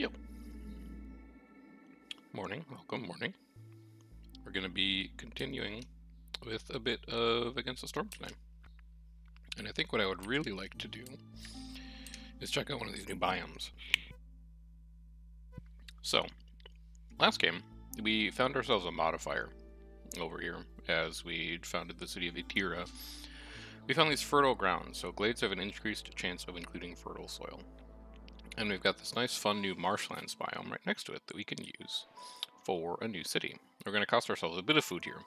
Yep. Morning, welcome, morning. We're going to be continuing with a bit of Against the Storm tonight. And I think what I would really like to do is check out one of these new biomes. So, last game, we found ourselves a modifier over here as we founded the city of Itira. We found these fertile grounds, so glades have an increased chance of including fertile soil. And we've got this nice fun new marshlands biome right next to it that we can use for a new city. We're going to cost ourselves a bit of food here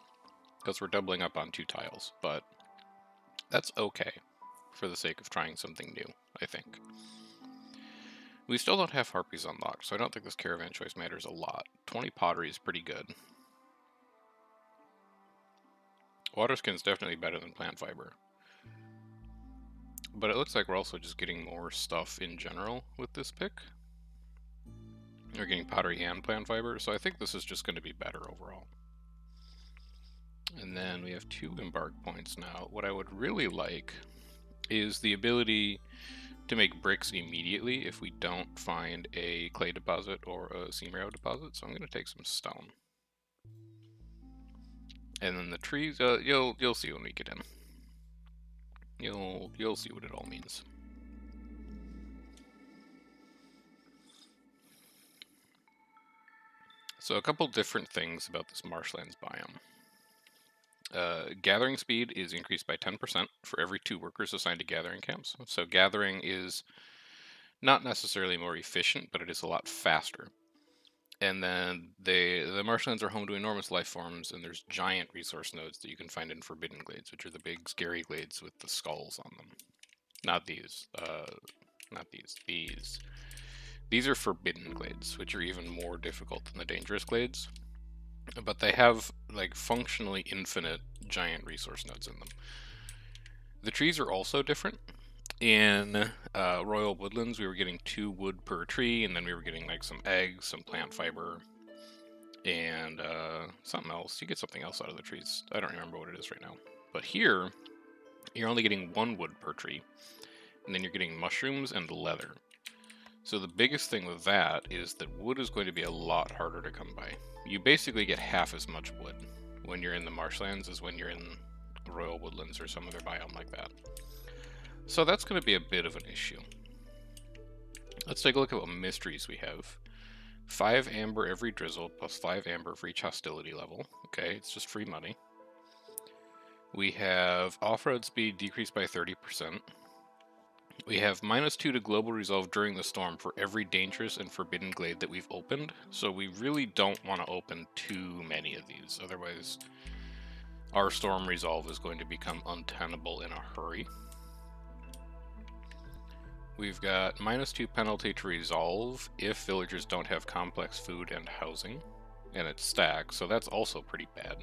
because we're doubling up on two tiles, but that's okay for the sake of trying something new, I think. We still don't have harpies unlocked, so I don't think this caravan choice matters a lot. 20 pottery is pretty good. Water skin's definitely better than plant fiber. But it looks like we're also just getting more stuff in general with this pick. We're getting pottery and plant fiber, so I think this is just going to be better overall. And then we have two embark points now. What I would really like is the ability to make bricks immediately if we don't find a clay deposit or a seam deposit. So I'm going to take some stone. And then the trees, uh, you'll you'll see when we get in. You'll you'll see what it all means. So a couple different things about this marshlands biome. Uh, gathering speed is increased by 10% for every two workers assigned to gathering camps. So gathering is not necessarily more efficient, but it is a lot faster. And then they, the marshlands are home to enormous life forms, and there's giant resource nodes that you can find in Forbidden Glades, which are the big scary glades with the skulls on them. Not these. Uh, not these. These. These are Forbidden Glades, which are even more difficult than the Dangerous Glades. But they have, like, functionally infinite giant resource nodes in them. The trees are also different in uh, Royal Woodlands, we were getting two wood per tree, and then we were getting like some eggs, some plant fiber, and uh, something else. You get something else out of the trees. I don't remember what it is right now. But here, you're only getting one wood per tree, and then you're getting mushrooms and leather. So the biggest thing with that is that wood is going to be a lot harder to come by. You basically get half as much wood when you're in the marshlands as when you're in Royal Woodlands or some other biome like that. So that's going to be a bit of an issue. Let's take a look at what mysteries we have. 5 amber every drizzle, plus 5 amber for each hostility level. Okay, it's just free money. We have off-road speed decreased by 30%. We have minus 2 to global resolve during the storm for every dangerous and forbidden glade that we've opened. So we really don't want to open too many of these, otherwise our storm resolve is going to become untenable in a hurry. We've got minus two penalty to resolve if villagers don't have complex food and housing. And it's stacked, so that's also pretty bad.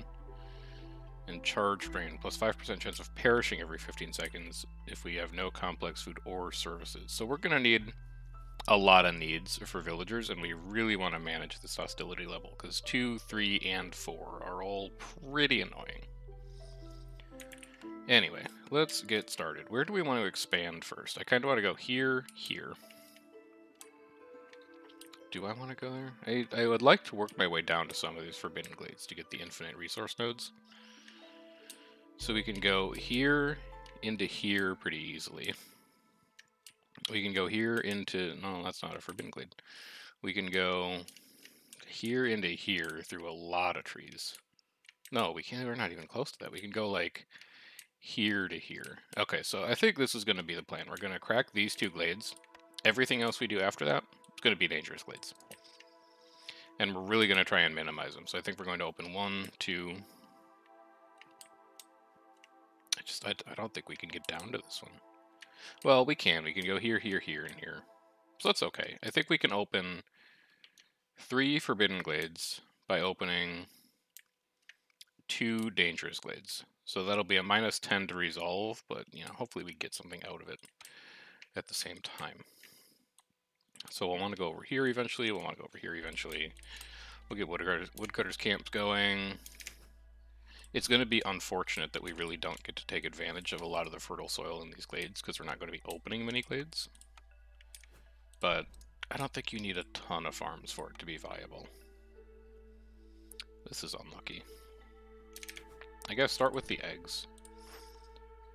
And charge drain, plus 5% chance of perishing every 15 seconds if we have no complex food or services. So we're going to need a lot of needs for villagers, and we really want to manage this hostility level, because 2, 3, and 4 are all pretty annoying. Anyway, let's get started. Where do we want to expand first? I kind of want to go here, here. Do I want to go there? I, I would like to work my way down to some of these Forbidden Glades to get the infinite resource nodes. So we can go here into here pretty easily. We can go here into... No, that's not a Forbidden Glade. We can go here into here through a lot of trees. No, we can't. We're not even close to that. We can go like here to here. Okay, so I think this is going to be the plan. We're going to crack these two glades. Everything else we do after that is going to be dangerous glades. And we're really going to try and minimize them. So I think we're going to open one, two... I just, I, I don't think we can get down to this one. Well, we can. We can go here, here, here, and here. So that's okay. I think we can open three Forbidden Glades by opening two Dangerous Glades. So that'll be a minus 10 to resolve, but you know, hopefully we get something out of it at the same time. So we'll want to go over here eventually, we'll want to go over here eventually. We'll get woodcutters, woodcutters camps going. It's going to be unfortunate that we really don't get to take advantage of a lot of the fertile soil in these glades, because we're not going to be opening many glades. But I don't think you need a ton of farms for it to be viable. This is unlucky. I guess start with the eggs.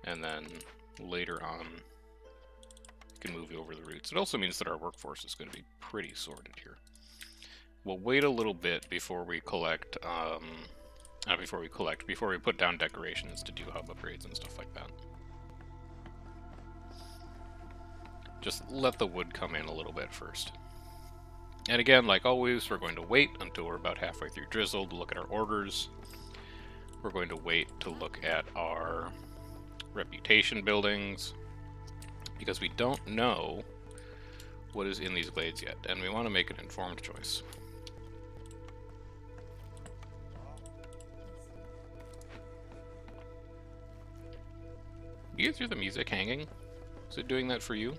And then later on, you can move over the roots. It also means that our workforce is going to be pretty sorted here. We'll wait a little bit before we collect, um, not before we collect, before we put down decorations to do hub upgrades and stuff like that. Just let the wood come in a little bit first. And again, like always, we're going to wait until we're about halfway through Drizzle to look at our orders. We're going to wait to look at our reputation buildings, because we don't know what is in these glades yet, and we want to make an informed choice. You guys hear the music hanging? Is it doing that for you?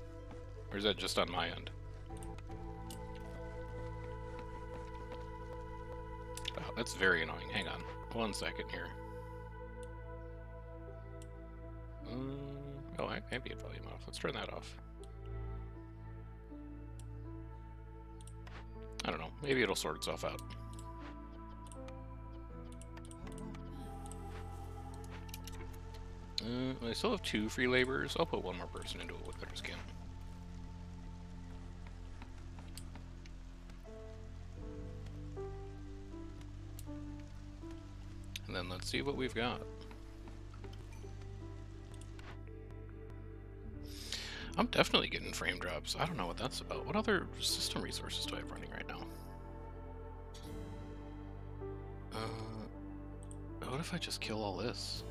Or is that just on my end? Oh, that's very annoying. Hang on. One second here. Um, oh, ambient volume off. Let's turn that off. I don't know. Maybe it'll sort itself out. Uh, I still have two free laborers. I'll put one more person into a woodcutter's camp. And then let's see what we've got. I'm definitely getting frame drops. I don't know what that's about. What other system resources do I have running right now? Uh, what if I just kill all this?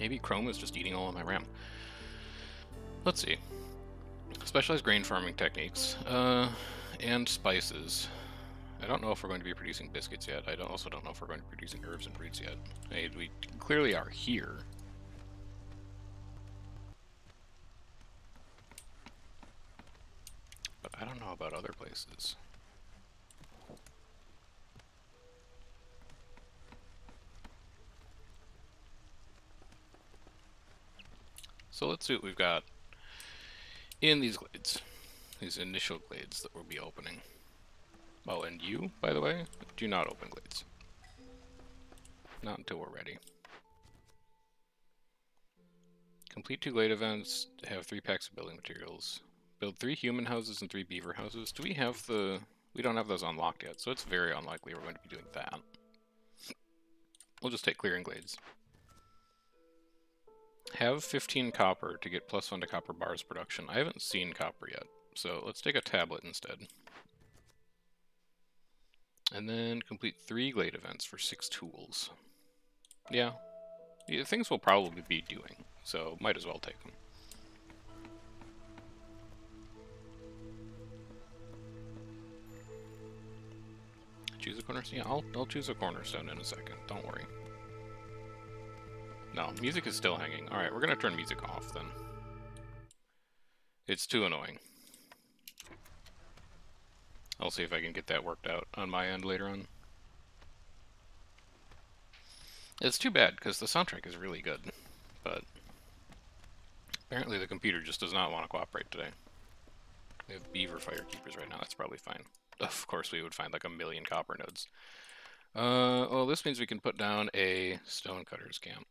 Maybe Chrome is just eating all of my RAM. Let's see. Specialized grain farming techniques. Uh, and spices. I don't know if we're going to be producing biscuits yet. I don't, also don't know if we're going to be producing herbs and fruits yet. I mean, we clearly are here. I don't know about other places. So let's see what we've got in these glades. These initial glades that we'll be opening. Oh, and you, by the way, do not open glades. Not until we're ready. Complete two glade events, have three packs of building materials. Build three human houses and three beaver houses. Do we have the... We don't have those unlocked yet, so it's very unlikely we're going to be doing that. We'll just take clearing glades. Have 15 copper to get plus one to copper bars production. I haven't seen copper yet, so let's take a tablet instead. And then complete three glade events for six tools. Yeah, yeah things we'll probably be doing, so might as well take them. Choose a cornerstone? Yeah, I'll, I'll choose a cornerstone in a second. Don't worry. No, music is still hanging. Alright, we're gonna turn music off then. It's too annoying. I'll see if I can get that worked out on my end later on. It's too bad, because the soundtrack is really good, but apparently the computer just does not want to cooperate today. We have beaver firekeepers right now, that's probably fine of course we would find like a million copper nodes. Uh, well, this means we can put down a stonecutter's camp.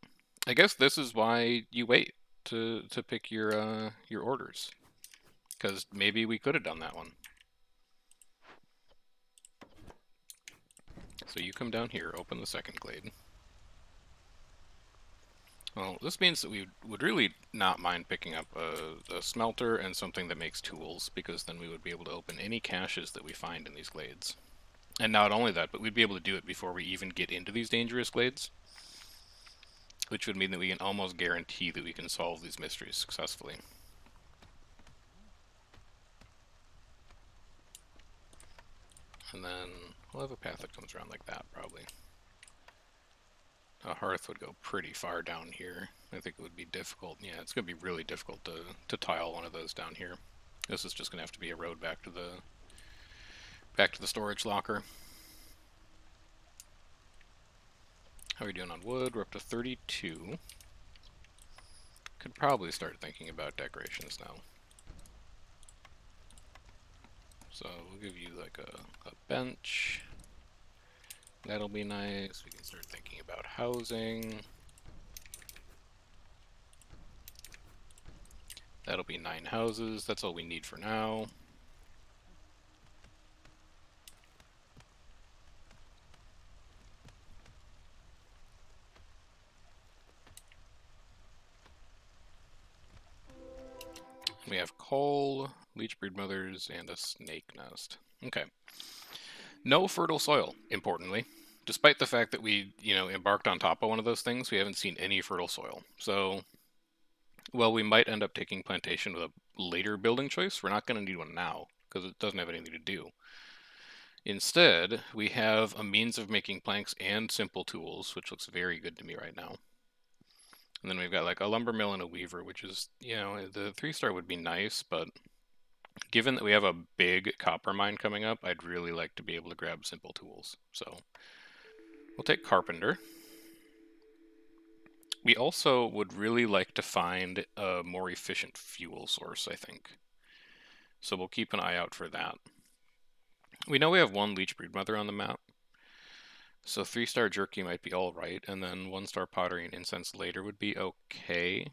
I guess this is why you wait to to pick your uh, your orders, because maybe we could have done that one. So you come down here, open the second glade. Well, this means that we would really not mind picking up a, a, smelter and something that makes tools, because then we would be able to open any caches that we find in these glades. And not only that, but we'd be able to do it before we even get into these dangerous glades. Which would mean that we can almost guarantee that we can solve these mysteries successfully. And then we'll have a path that comes around like that, probably. A hearth would go pretty far down here. I think it would be difficult. Yeah, it's going to be really difficult to, to tile one of those down here. This is just going to have to be a road back to the back to the storage locker. How are we doing on wood? We're up to 32. Could probably start thinking about decorations now. So we'll give you like a, a bench. That'll be nice. We can start thinking about housing. That'll be nine houses. That's all we need for now. We have coal, leech brood mothers, and a snake nest. Okay. No fertile soil, importantly. Despite the fact that we, you know, embarked on top of one of those things, we haven't seen any fertile soil. So, well, we might end up taking plantation with a later building choice. We're not going to need one now, because it doesn't have anything to do. Instead, we have a means of making planks and simple tools, which looks very good to me right now. And then we've got like a lumber mill and a weaver, which is, you know, the three star would be nice, but given that we have a big copper mine coming up, I'd really like to be able to grab simple tools. So we'll take carpenter. We also would really like to find a more efficient fuel source, I think. So we'll keep an eye out for that. We know we have one leech brood mother on the map. So three star jerky might be all right, and then one star pottery and incense later would be okay.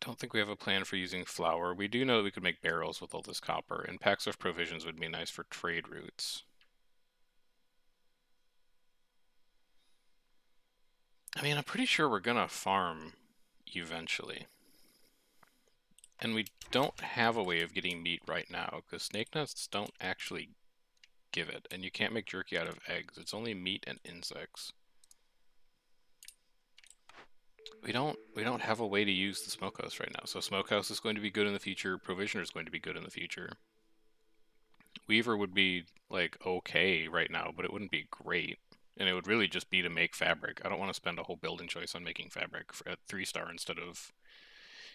I don't think we have a plan for using flour. We do know that we could make barrels with all this copper, and packs of provisions would be nice for trade routes. I mean, I'm pretty sure we're gonna farm eventually. And we don't have a way of getting meat right now, because snake nests don't actually give it, and you can't make jerky out of eggs. It's only meat and insects. We don't we don't have a way to use the smokehouse right now. So smokehouse is going to be good in the future. Provisioner is going to be good in the future. Weaver would be like okay right now, but it wouldn't be great. And it would really just be to make fabric. I don't want to spend a whole building choice on making fabric at three star instead of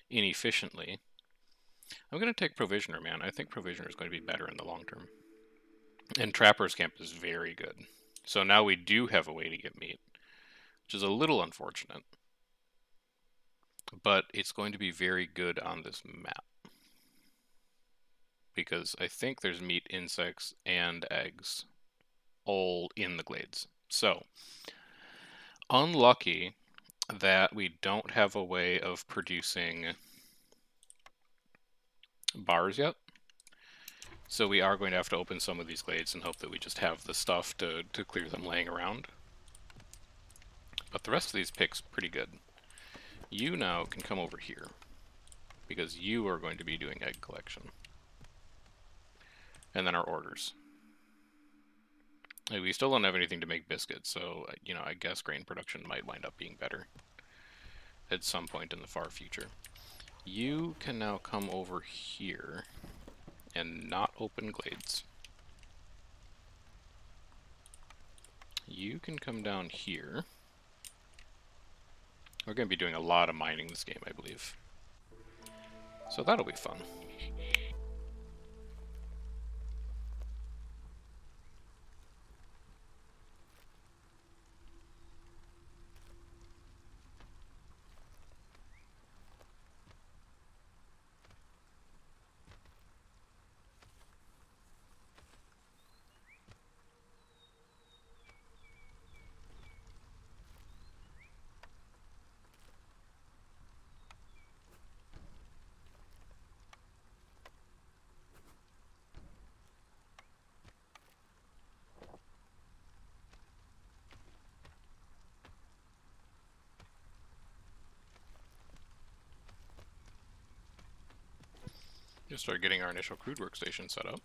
inefficiently. I'm going to take Provisioner, man. I think Provisioner is going to be better in the long term. And Trapper's Camp is very good. So now we do have a way to get meat, which is a little unfortunate. But it's going to be very good on this map. Because I think there's meat, insects, and eggs all in the glades. So, unlucky that we don't have a way of producing bars yet. So we are going to have to open some of these glades and hope that we just have the stuff to, to clear them laying around. But the rest of these picks pretty good. You now can come over here. Because you are going to be doing egg collection. And then our orders. We still don't have anything to make biscuits, so, uh, you know, I guess grain production might wind up being better at some point in the far future. You can now come over here and not open glades. You can come down here. We're going to be doing a lot of mining this game, I believe. So that'll be fun. Start getting our initial crude workstation set up.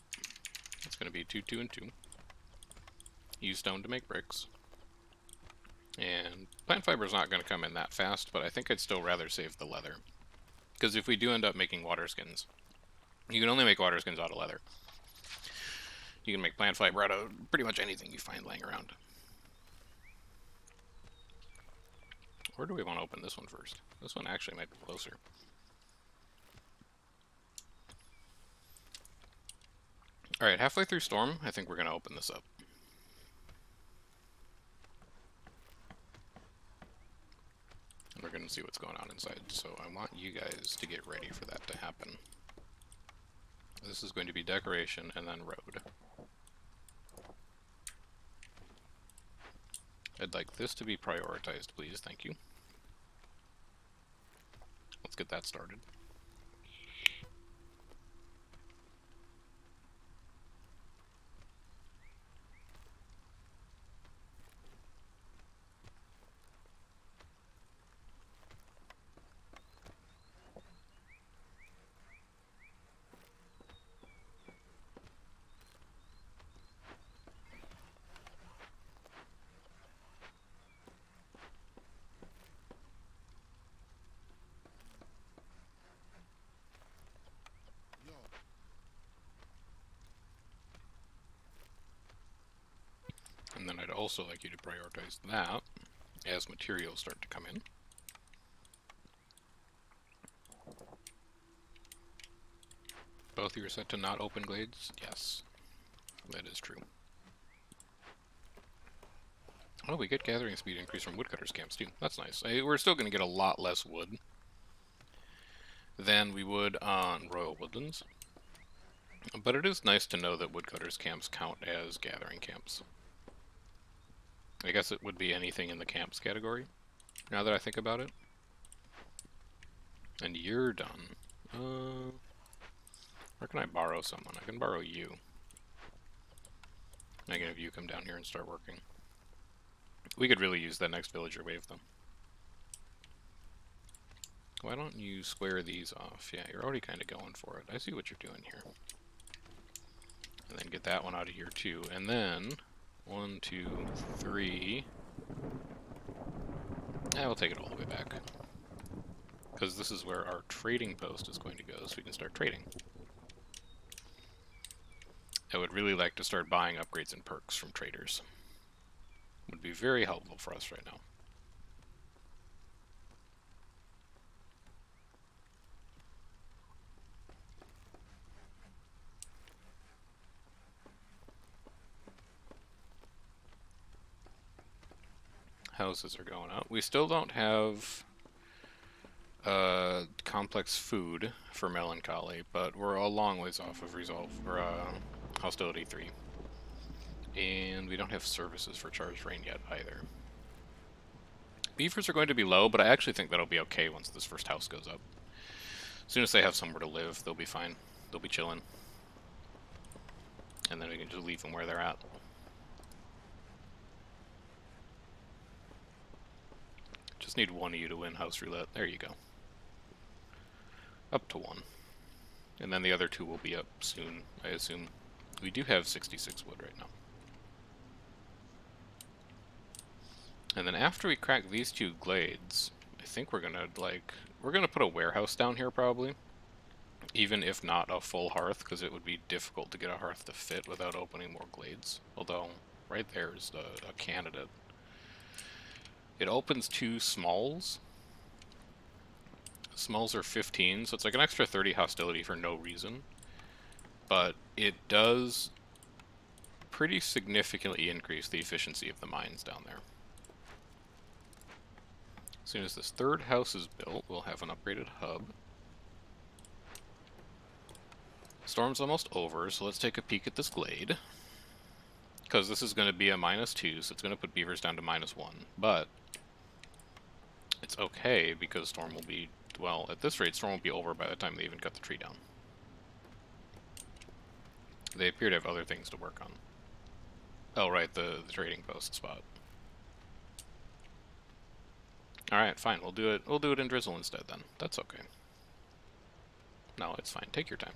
It's going to be 2, 2, and 2. Use stone to make bricks. And plant fiber is not going to come in that fast, but I think I'd still rather save the leather. Because if we do end up making water skins, you can only make water skins out of leather. You can make plant fiber out of pretty much anything you find laying around. Where do we want to open this one first? This one actually might be closer. Alright, halfway through Storm, I think we're going to open this up. And we're going to see what's going on inside, so I want you guys to get ready for that to happen. This is going to be decoration and then road. I'd like this to be prioritized, please. Thank you. Let's get that started. And then I'd also like you to prioritize that as materials start to come in. Both of you are set to not open glades? Yes, that is true. Oh, we get gathering speed increase from woodcutters camps too. That's nice. I, we're still going to get a lot less wood than we would on Royal Woodlands. But it is nice to know that woodcutters camps count as gathering camps. I guess it would be anything in the camps category, now that I think about it. And you're done. Uh, where can I borrow someone? I can borrow you. I can have you come down here and start working. We could really use that next villager wave, though. Why don't you square these off? Yeah, you're already kind of going for it. I see what you're doing here. And then get that one out of here, too. And then, one, two, three... Yeah, we'll take it all the way back. Because this is where our trading post is going to go, so we can start trading. I would really like to start buying upgrades and perks from traders. Would be very helpful for us right now. Houses are going up. We still don't have uh, complex food for melancholy, but we're a long ways off of resolve or uh, hostility three, and we don't have services for charged rain yet either. Beavers are going to be low, but I actually think that'll be okay once this first house goes up. As soon as they have somewhere to live, they'll be fine. They'll be chilling, and then we can just leave them where they're at. Just need one of you to win house roulette. There you go. Up to one. And then the other two will be up soon, I assume. We do have 66 wood right now. And then after we crack these two glades, I think we're gonna, like, we're gonna put a warehouse down here probably. Even if not a full hearth, because it would be difficult to get a hearth to fit without opening more glades. Although, right there is a, a candidate. It opens two smalls. Smalls are 15, so it's like an extra 30 hostility for no reason. But it does pretty significantly increase the efficiency of the mines down there. As soon as this third house is built, we'll have an upgraded hub. Storm's almost over, so let's take a peek at this glade. Because this is going to be a minus 2, so it's going to put beavers down to minus 1. But it's okay because Storm will be, well, at this rate, Storm will be over by the time they even cut the tree down. They appear to have other things to work on. Oh, right, the, the trading post spot. Alright, fine, we'll do it we'll do it in drizzle instead then. That's okay. No, it's fine. Take your time.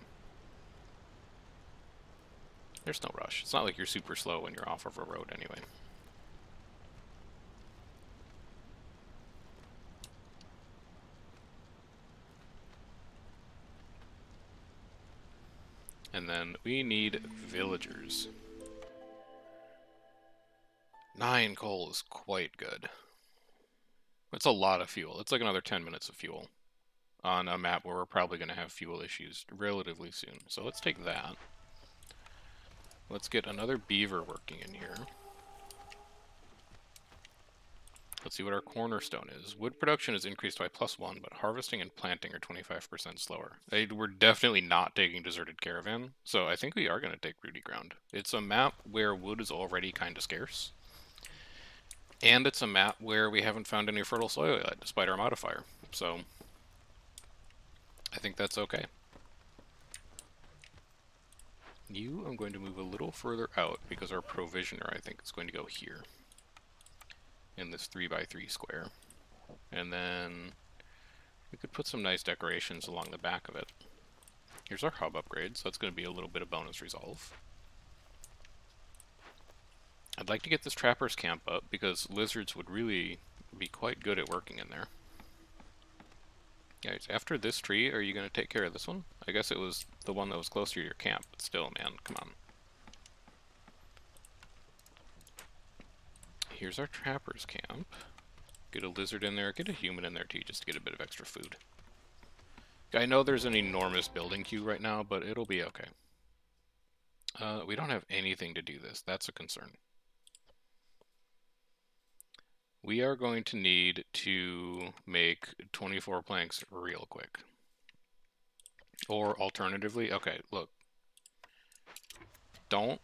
There's no rush. It's not like you're super slow when you're off of a road anyway. And then we need villagers. Nine coal is quite good. It's a lot of fuel. It's like another 10 minutes of fuel on a map where we're probably going to have fuel issues relatively soon. So let's take that. Let's get another beaver working in here. Let's see what our cornerstone is. Wood production is increased by plus one, but harvesting and planting are 25% slower. I, we're definitely not taking Deserted Caravan, so I think we are going to take Rooty Ground. It's a map where wood is already kind of scarce. And it's a map where we haven't found any fertile soil yet, despite our modifier. So, I think that's okay. You, I'm going to move a little further out because our provisioner, I think, is going to go here in this 3x3 square. And then we could put some nice decorations along the back of it. Here's our hub upgrade, so that's going to be a little bit of bonus resolve. I'd like to get this trapper's camp up because lizards would really be quite good at working in there. Guys, after this tree, are you going to take care of this one? I guess it was the one that was closer to your camp, but still, man, come on. Here's our trapper's camp. Get a lizard in there, get a human in there too, just to get a bit of extra food. I know there's an enormous building queue right now, but it'll be okay. Uh, we don't have anything to do this. That's a concern. We are going to need to make 24 planks real quick. Or alternatively, okay, look. Don't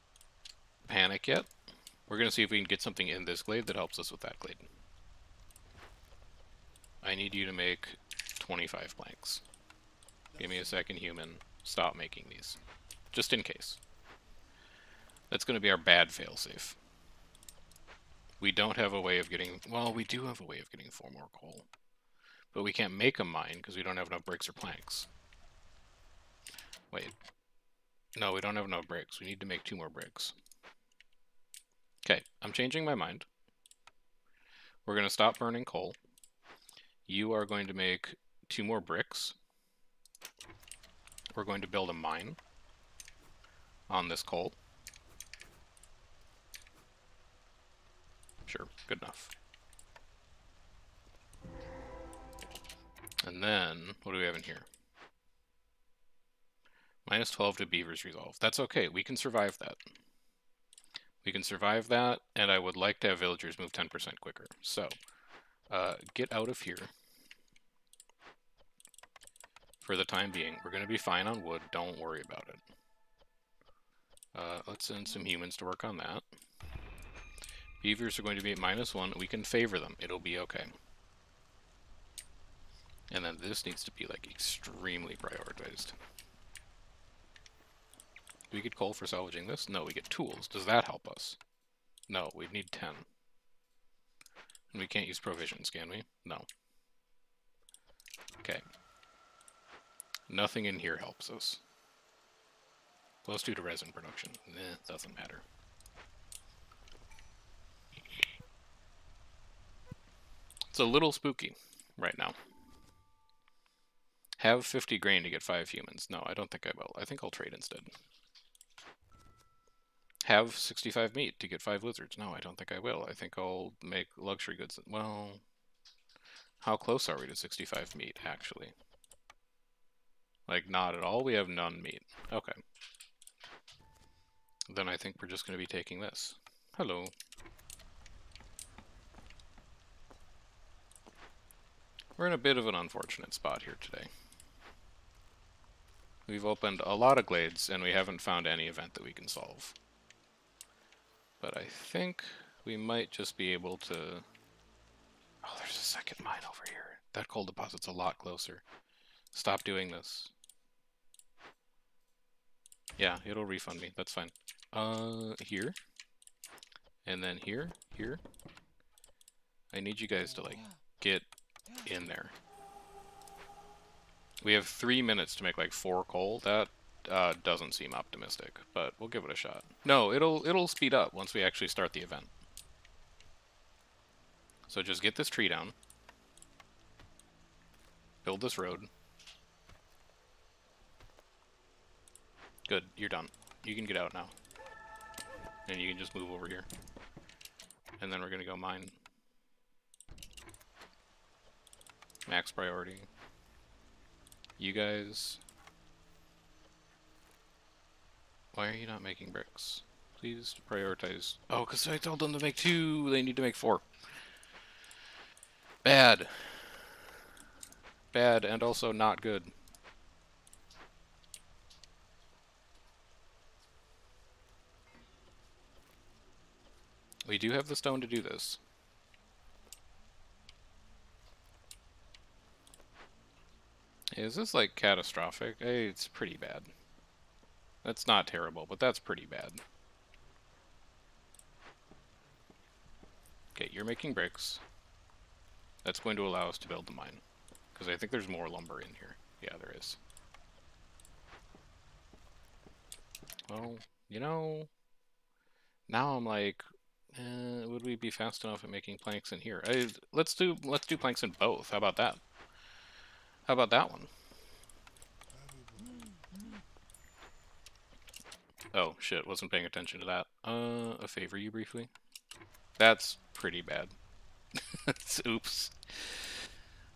panic yet. We're going to see if we can get something in this glade that helps us with that glade. I need you to make 25 planks. Give me a second, human. Stop making these. Just in case. That's going to be our bad failsafe. We don't have a way of getting... Well, we do have a way of getting four more coal. But we can't make a mine because we don't have enough bricks or planks. Wait. No, we don't have enough bricks. We need to make two more bricks. Okay, I'm changing my mind. We're going to stop burning coal. You are going to make two more bricks. We're going to build a mine on this coal. Sure, good enough. And then, what do we have in here? Minus 12 to Beaver's Resolve. That's okay, we can survive that. We can survive that, and I would like to have villagers move 10% quicker. So, uh, get out of here. For the time being. We're going to be fine on wood, don't worry about it. Uh, let's send some humans to work on that. Beavers are going to be at minus one. We can favor them. It'll be okay. And then this needs to be like extremely prioritized. Do we get coal for salvaging this? No, we get tools. Does that help us? No, we'd need 10. And we can't use provisions, can we? No. Okay. Nothing in here helps us. Plus 2 to resin production. Eh, doesn't matter. It's a little spooky right now. Have 50 grain to get 5 humans. No, I don't think I will. I think I'll trade instead have 65 meat to get 5 lizards. No, I don't think I will. I think I'll make luxury goods. Well, how close are we to 65 meat, actually? Like, not at all? We have none meat. Okay. Then I think we're just going to be taking this. Hello. We're in a bit of an unfortunate spot here today. We've opened a lot of glades, and we haven't found any event that we can solve. But I think we might just be able to... Oh, there's a second mine over here. That coal deposit's a lot closer. Stop doing this. Yeah, it'll refund me. That's fine. Uh, here. And then here, here. I need you guys to, like, get in there. We have three minutes to make, like, four coal. That uh, doesn't seem optimistic, but we'll give it a shot. No, it'll it'll speed up once we actually start the event. So just get this tree down. Build this road. Good, you're done. You can get out now. And you can just move over here. And then we're gonna go mine. Max priority. You guys Why are you not making bricks? Please prioritize. Oh, because I told them to make two. They need to make four. Bad. Bad and also not good. We do have the stone to do this. Is this like catastrophic? Eh, it's pretty bad. That's not terrible, but that's pretty bad. Okay, you're making bricks. That's going to allow us to build the mine. Because I think there's more lumber in here. Yeah, there is. Well, you know, now I'm like, eh, would we be fast enough at making planks in here? I, let's do let's do planks in both. How about that? How about that one? Oh, shit, wasn't paying attention to that. Uh, a favor you briefly? That's pretty bad. Oops.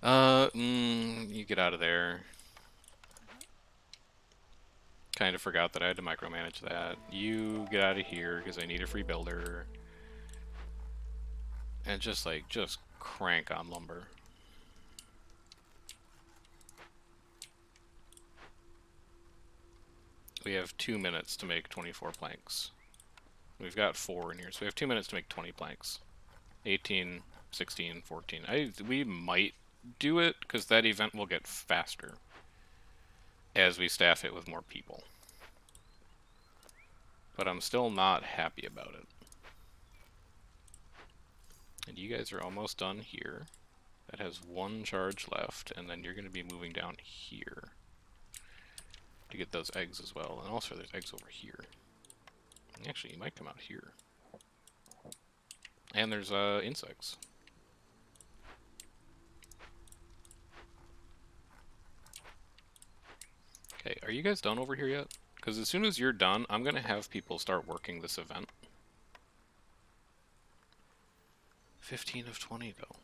Uh, mm, you get out of there. Kind of forgot that I had to micromanage that. You get out of here, because I need a free builder. And just, like, just crank on lumber. We have two minutes to make 24 planks. We've got four in here, so we have two minutes to make 20 planks. 18, 16, 14. I, we might do it, because that event will get faster as we staff it with more people. But I'm still not happy about it. And you guys are almost done here. That has one charge left, and then you're going to be moving down here to get those eggs as well. And also there's eggs over here. Actually, you might come out here. And there's uh, insects. Okay, are you guys done over here yet? Because as soon as you're done, I'm going to have people start working this event. 15 of 20, though.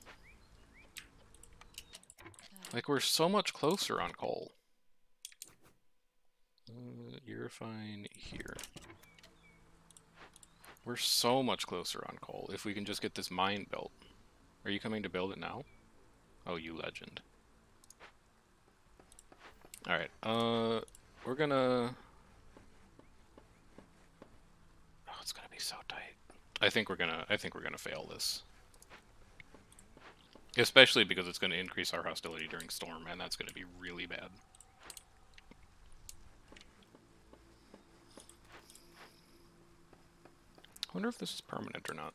Like, we're so much closer on coal. Uh, you're fine here. We're so much closer on coal if we can just get this mine built. Are you coming to build it now? Oh, you legend. Alright, uh, we're gonna... Oh, it's gonna be so tight. I think we're gonna, I think we're gonna fail this. Especially because it's gonna increase our hostility during storm, and that's gonna be really bad. I wonder if this is permanent or not.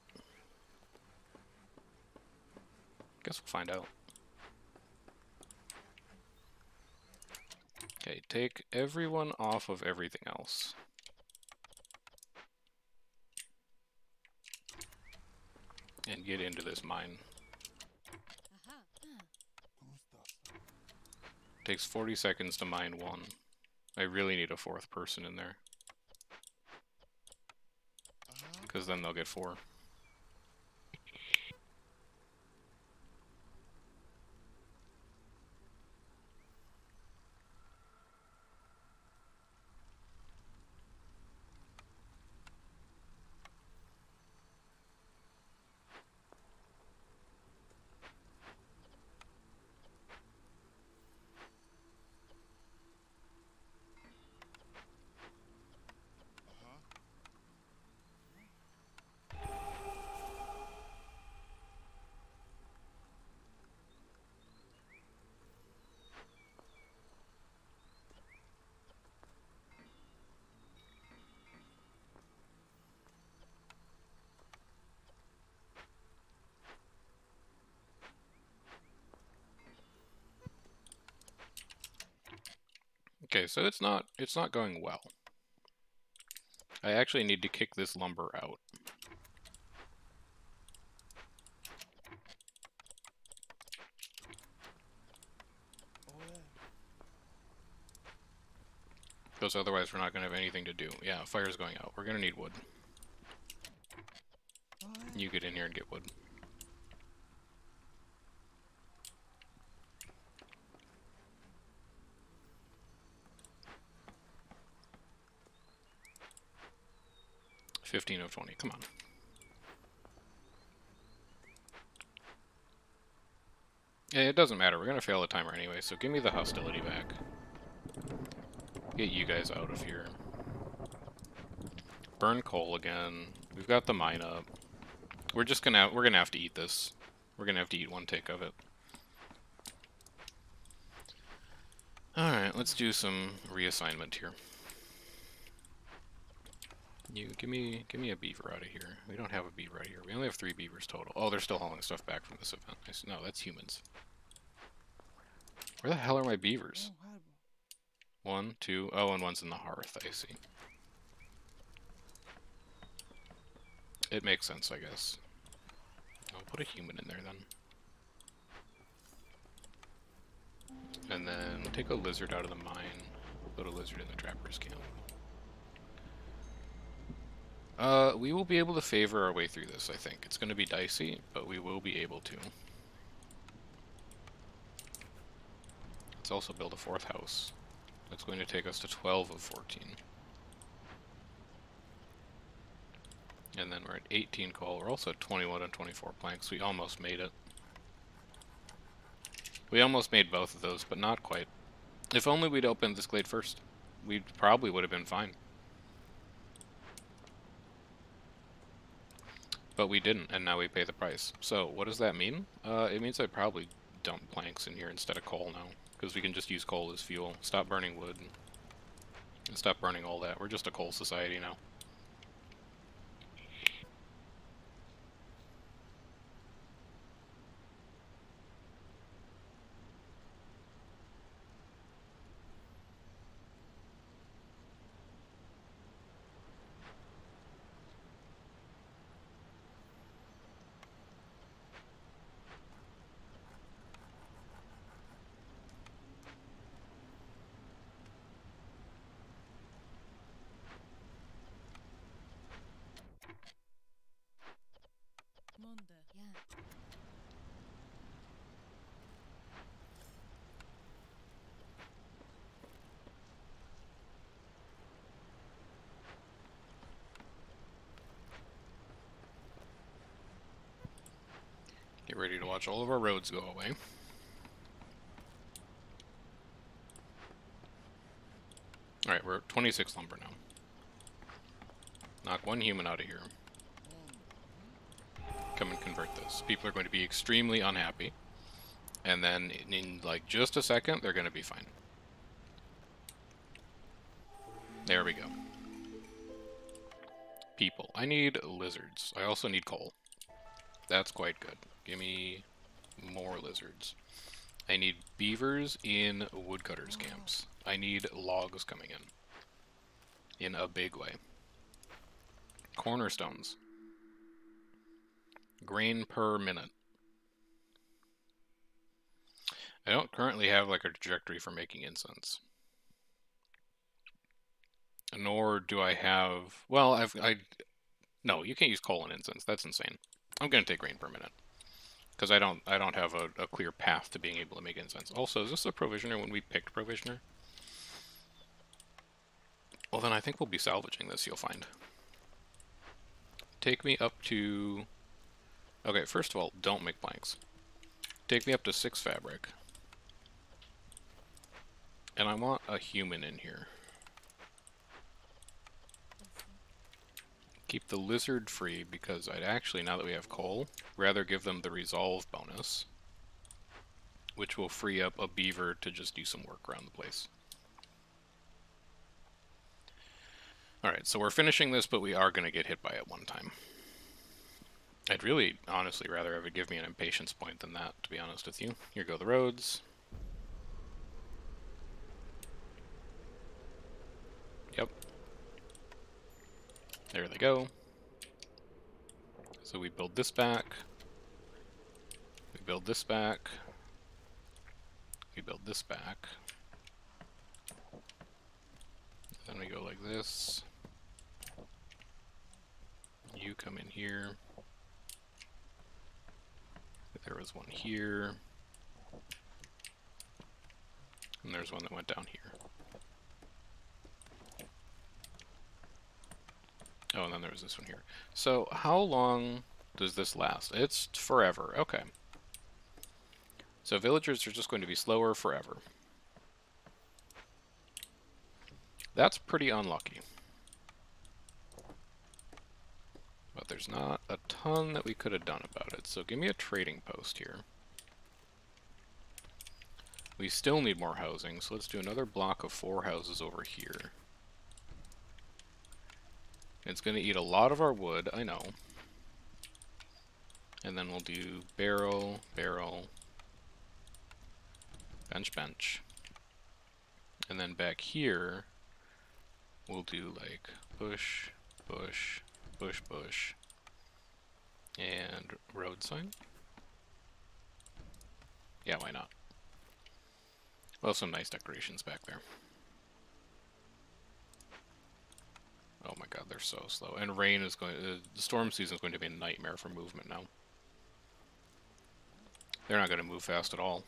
Guess we'll find out. Okay, take everyone off of everything else. And get into this mine. Takes 40 seconds to mine one. I really need a fourth person in there. Because then they'll get four. Okay, so it's not it's not going well. I actually need to kick this lumber out. Because otherwise we're not going to have anything to do. Yeah, fire's going out. We're going to need wood. You get in here and get wood. 15 of 20. Come on. It doesn't matter. We're going to fail the timer anyway, so give me the hostility back. Get you guys out of here. Burn coal again. We've got the mine up. We're just gonna we're gonna have to eat this. We're gonna have to eat one take of it. Alright, let's do some reassignment here. You give me give me a beaver out of here. We don't have a beaver out of here. We only have three beavers total. Oh, they're still hauling stuff back from this event. No, that's humans. Where the hell are my beavers? Oh, One, two, oh, and one's in the hearth, I see. It makes sense, I guess. I'll put a human in there then. And then take a lizard out of the mine. Put a lizard in the trapper's camp. Uh, we will be able to favor our way through this, I think. It's going to be dicey, but we will be able to. Let's also build a fourth house. That's going to take us to 12 of 14. And then we're at 18 coal. We're also at 21 and 24 planks. We almost made it. We almost made both of those, but not quite. If only we'd opened this glade first. We probably would have been fine. But we didn't, and now we pay the price. So, what does that mean? Uh, it means I probably dump planks in here instead of coal now. Because we can just use coal as fuel. Stop burning wood. And stop burning all that. We're just a coal society now. All of our roads go away. Alright, we're at 26 lumber now. Knock one human out of here. Come and convert this. People are going to be extremely unhappy. And then in like just a second, they're going to be fine. There we go. People. I need lizards. I also need coal. That's quite good. Give me more lizards. I need beavers in woodcutters oh. camps. I need logs coming in. In a big way. Cornerstones. Grain per minute. I don't currently have like a trajectory for making incense. Nor do I have, well, I've, I, no, you can't use coal and incense. That's insane. I'm going to take grain per minute because I don't I don't have a, a, clear path to being able to make incense. Also, is this a provisioner when we picked provisioner? Well, then I think we'll be salvaging this, you'll find. Take me up to... Okay, first of all, don't make blanks. Take me up to 6 fabric. And I want a human in here. Keep the lizard free because I'd actually, now that we have coal, rather give them the resolve bonus, which will free up a beaver to just do some work around the place. Alright, so we're finishing this, but we are going to get hit by it one time. I'd really, honestly, rather have it give me an impatience point than that, to be honest with you. Here go the roads. Yep, there they go. So we build this back. We build this back. We build this back. Then we go like this. You come in here. There was one here. And there's one that went down here. Oh, and then there was this one here. So how long does this last? It's forever. Okay. So villagers are just going to be slower forever. That's pretty unlucky. But there's not a ton that we could have done about it, so give me a trading post here. We still need more housing, so let's do another block of four houses over here. It's going to eat a lot of our wood, I know. And then we'll do barrel, barrel, bench, bench. And then back here, we'll do like bush, bush, bush, bush, and road sign. Yeah, why not? Well, some nice decorations back there. Oh my god, they're so slow. And rain is going uh, the storm season is going to be a nightmare for movement now. They're not going to move fast at all.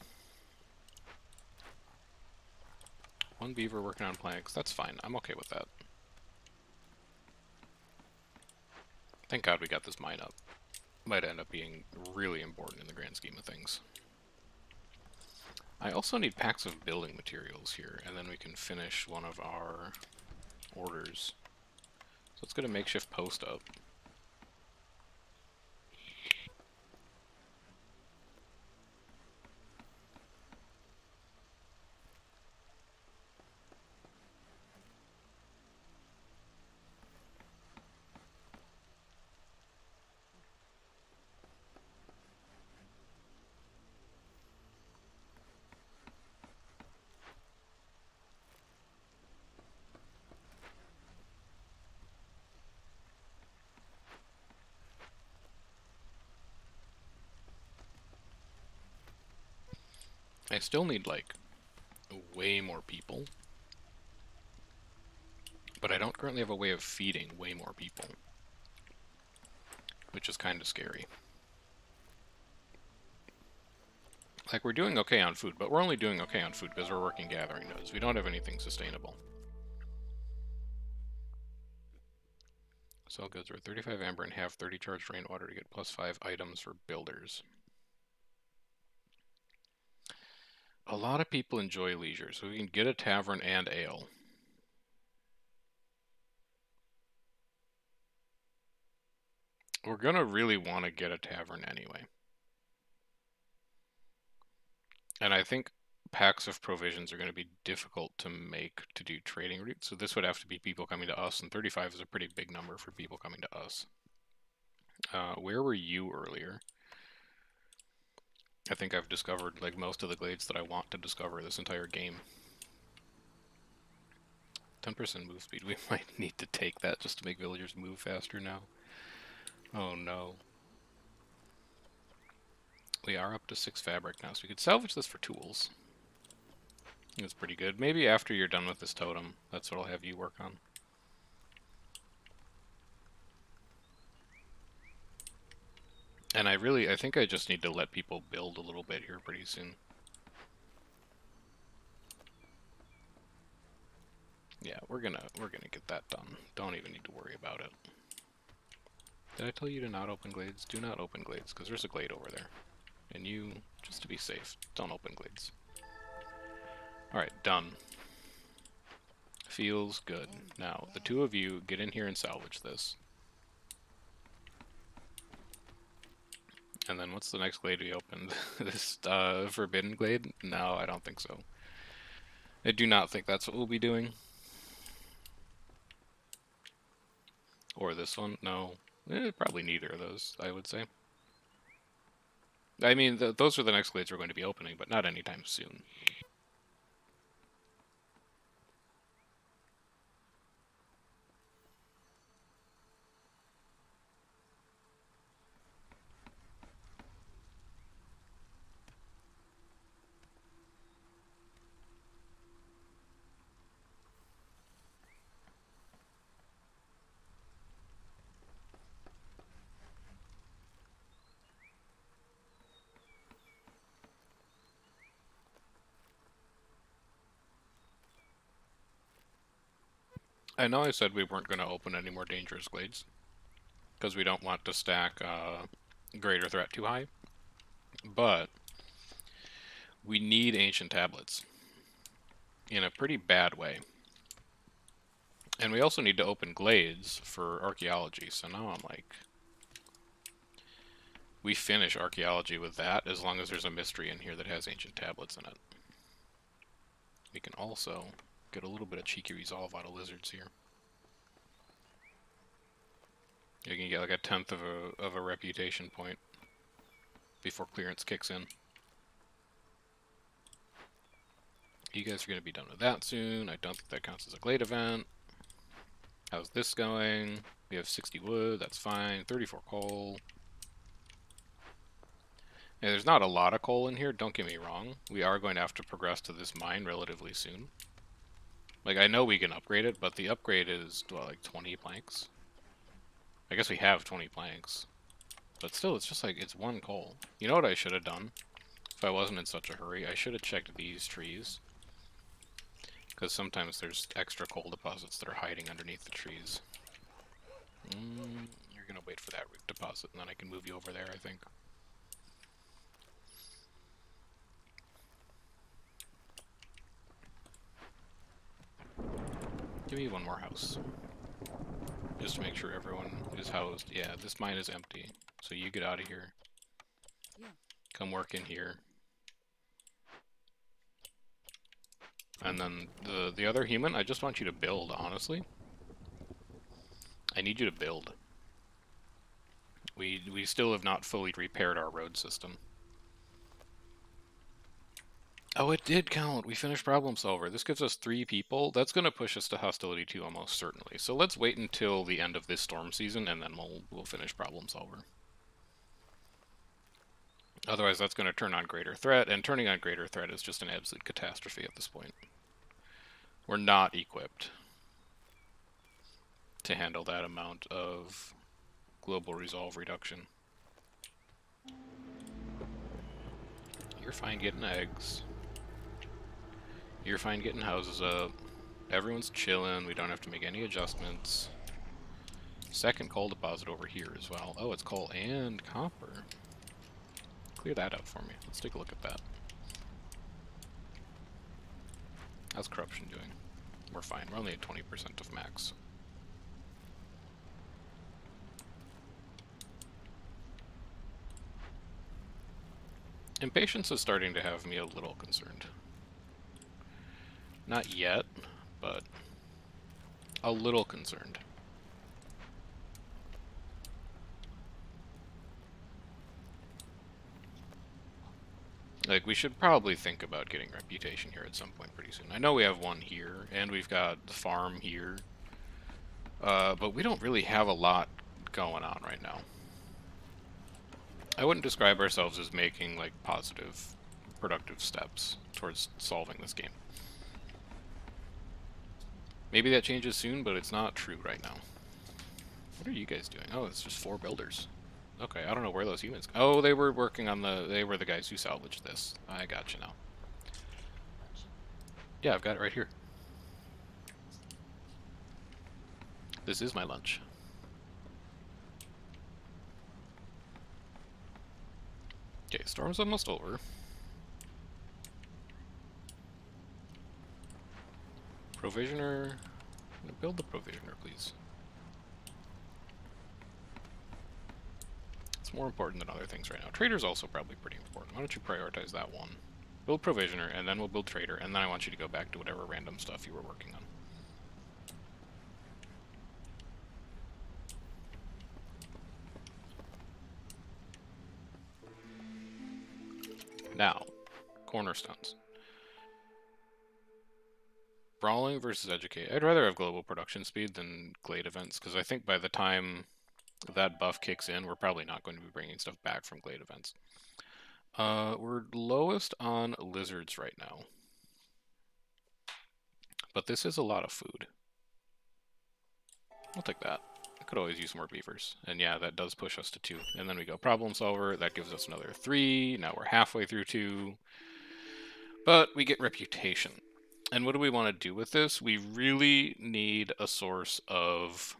One beaver working on planks. That's fine. I'm okay with that. Thank God we got this mine up. Might end up being really important in the grand scheme of things. I also need packs of building materials here, and then we can finish one of our orders. So let's get a makeshift post up. Still need, like, way more people. But I don't currently have a way of feeding way more people. Which is kind of scary. Like, we're doing okay on food, but we're only doing okay on food because we're working gathering nodes. We don't have anything sustainable. Sell goods worth 35 amber and have 30 charged rainwater to get plus 5 items for builders. A lot of people enjoy leisure, so we can get a tavern and ale. We're going to really want to get a tavern anyway. And I think packs of provisions are going to be difficult to make to do trading routes. So this would have to be people coming to us, and 35 is a pretty big number for people coming to us. Uh, where were you earlier? I think I've discovered like most of the glades that I want to discover this entire game. 10% move speed. We might need to take that just to make villagers move faster now. Oh no. We are up to 6 fabric now, so we could salvage this for tools. That's pretty good. Maybe after you're done with this totem, that's what I'll have you work on. And I really, I think I just need to let people build a little bit here pretty soon. Yeah, we're gonna, we're gonna get that done. Don't even need to worry about it. Did I tell you to not open glades? Do not open glades, because there's a glade over there. And you, just to be safe, don't open glades. Alright, done. Feels good. Now, the two of you get in here and salvage this. And then what's the next glade we opened? this uh, Forbidden Glade? No, I don't think so. I do not think that's what we'll be doing. Or this one? No. Eh, probably neither of those, I would say. I mean, th those are the next glades we're going to be opening, but not anytime soon. I know I said we weren't going to open any more dangerous glades. Because we don't want to stack uh, greater threat too high. But we need ancient tablets in a pretty bad way. And we also need to open glades for archaeology. So now I'm like, we finish archaeology with that as long as there's a mystery in here that has ancient tablets in it. We can also get a little bit of cheeky resolve out of lizards here. You can get like a tenth of a, of a reputation point before clearance kicks in. You guys are going to be done with that soon. I don't think that counts as a glade event. How's this going? We have 60 wood, that's fine. 34 coal. Yeah, there's not a lot of coal in here, don't get me wrong. We are going to have to progress to this mine relatively soon. Like, I know we can upgrade it, but the upgrade is, what, like 20 planks? I guess we have 20 planks. But still, it's just like, it's one coal. You know what I should have done? If I wasn't in such a hurry, I should have checked these trees. Because sometimes there's extra coal deposits that are hiding underneath the trees. Mm, you're going to wait for that root deposit, and then I can move you over there, I think. Give me one more house. Just to make sure everyone is housed. Yeah, this mine is empty. So you get out of here. Yeah. Come work in here. And then the the other human, I just want you to build, honestly. I need you to build. We we still have not fully repaired our road system. Oh, it did count. We finished problem solver. This gives us three people. That's going to push us to hostility 2 almost certainly. So let's wait until the end of this storm season, and then we'll, we'll finish problem solver. Otherwise, that's going to turn on greater threat, and turning on greater threat is just an absolute catastrophe at this point. We're not equipped to handle that amount of global resolve reduction. You're fine getting eggs. You're fine getting houses up. Everyone's chilling. We don't have to make any adjustments. Second coal deposit over here as well. Oh, it's coal and copper. Clear that out for me. Let's take a look at that. How's corruption doing? We're fine. We're only at 20% of max. Impatience is starting to have me a little concerned. Not yet, but a little concerned. Like, we should probably think about getting reputation here at some point pretty soon. I know we have one here, and we've got the farm here. Uh, but we don't really have a lot going on right now. I wouldn't describe ourselves as making, like, positive, productive steps towards solving this game. Maybe that changes soon, but it's not true right now. What are you guys doing? Oh, it's just four builders. Okay, I don't know where those humans... Oh, they were working on the... They were the guys who salvaged this. I got you now. Yeah, I've got it right here. This is my lunch. Okay, storm's almost over. Provisioner. Build the provisioner, please. It's more important than other things right now. Trader's also probably pretty important. Why don't you prioritize that one? Build provisioner, and then we'll build trader, and then I want you to go back to whatever random stuff you were working on. Now, cornerstones. Brawling versus Educate. I'd rather have global production speed than Glade events, because I think by the time that buff kicks in, we're probably not going to be bringing stuff back from Glade events. Uh, we're lowest on lizards right now. But this is a lot of food. I'll take that. I could always use more beavers. And yeah, that does push us to two. And then we go problem solver. That gives us another three. Now we're halfway through two. But we get reputation. And what do we want to do with this? We really need a source of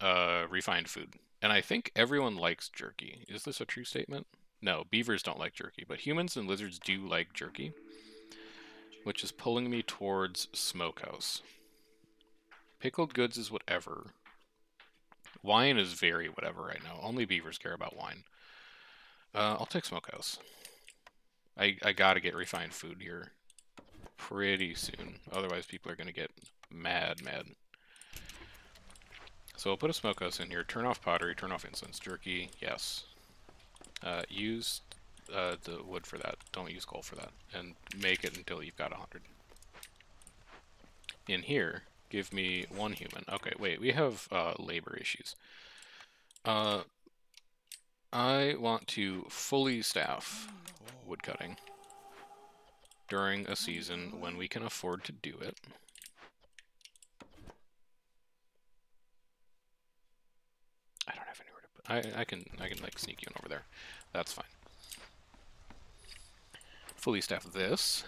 uh, refined food. And I think everyone likes jerky. Is this a true statement? No, beavers don't like jerky, but humans and lizards do like jerky, which is pulling me towards smokehouse. Pickled goods is whatever. Wine is very whatever right now. Only beavers care about wine. Uh, I'll take smokehouse. I, I gotta get refined food here pretty soon. Otherwise people are gonna get mad, mad. So we'll put a smokehouse in here. Turn off pottery, turn off incense. Jerky, yes. Uh, use uh, the wood for that. Don't use coal for that. And make it until you've got a 100. In here, give me one human. Okay, wait, we have uh, labor issues. Uh, I want to fully staff woodcutting during a season when we can afford to do it. I don't have anywhere to put. I I can I can like sneak you in over there. That's fine. Fully staff this.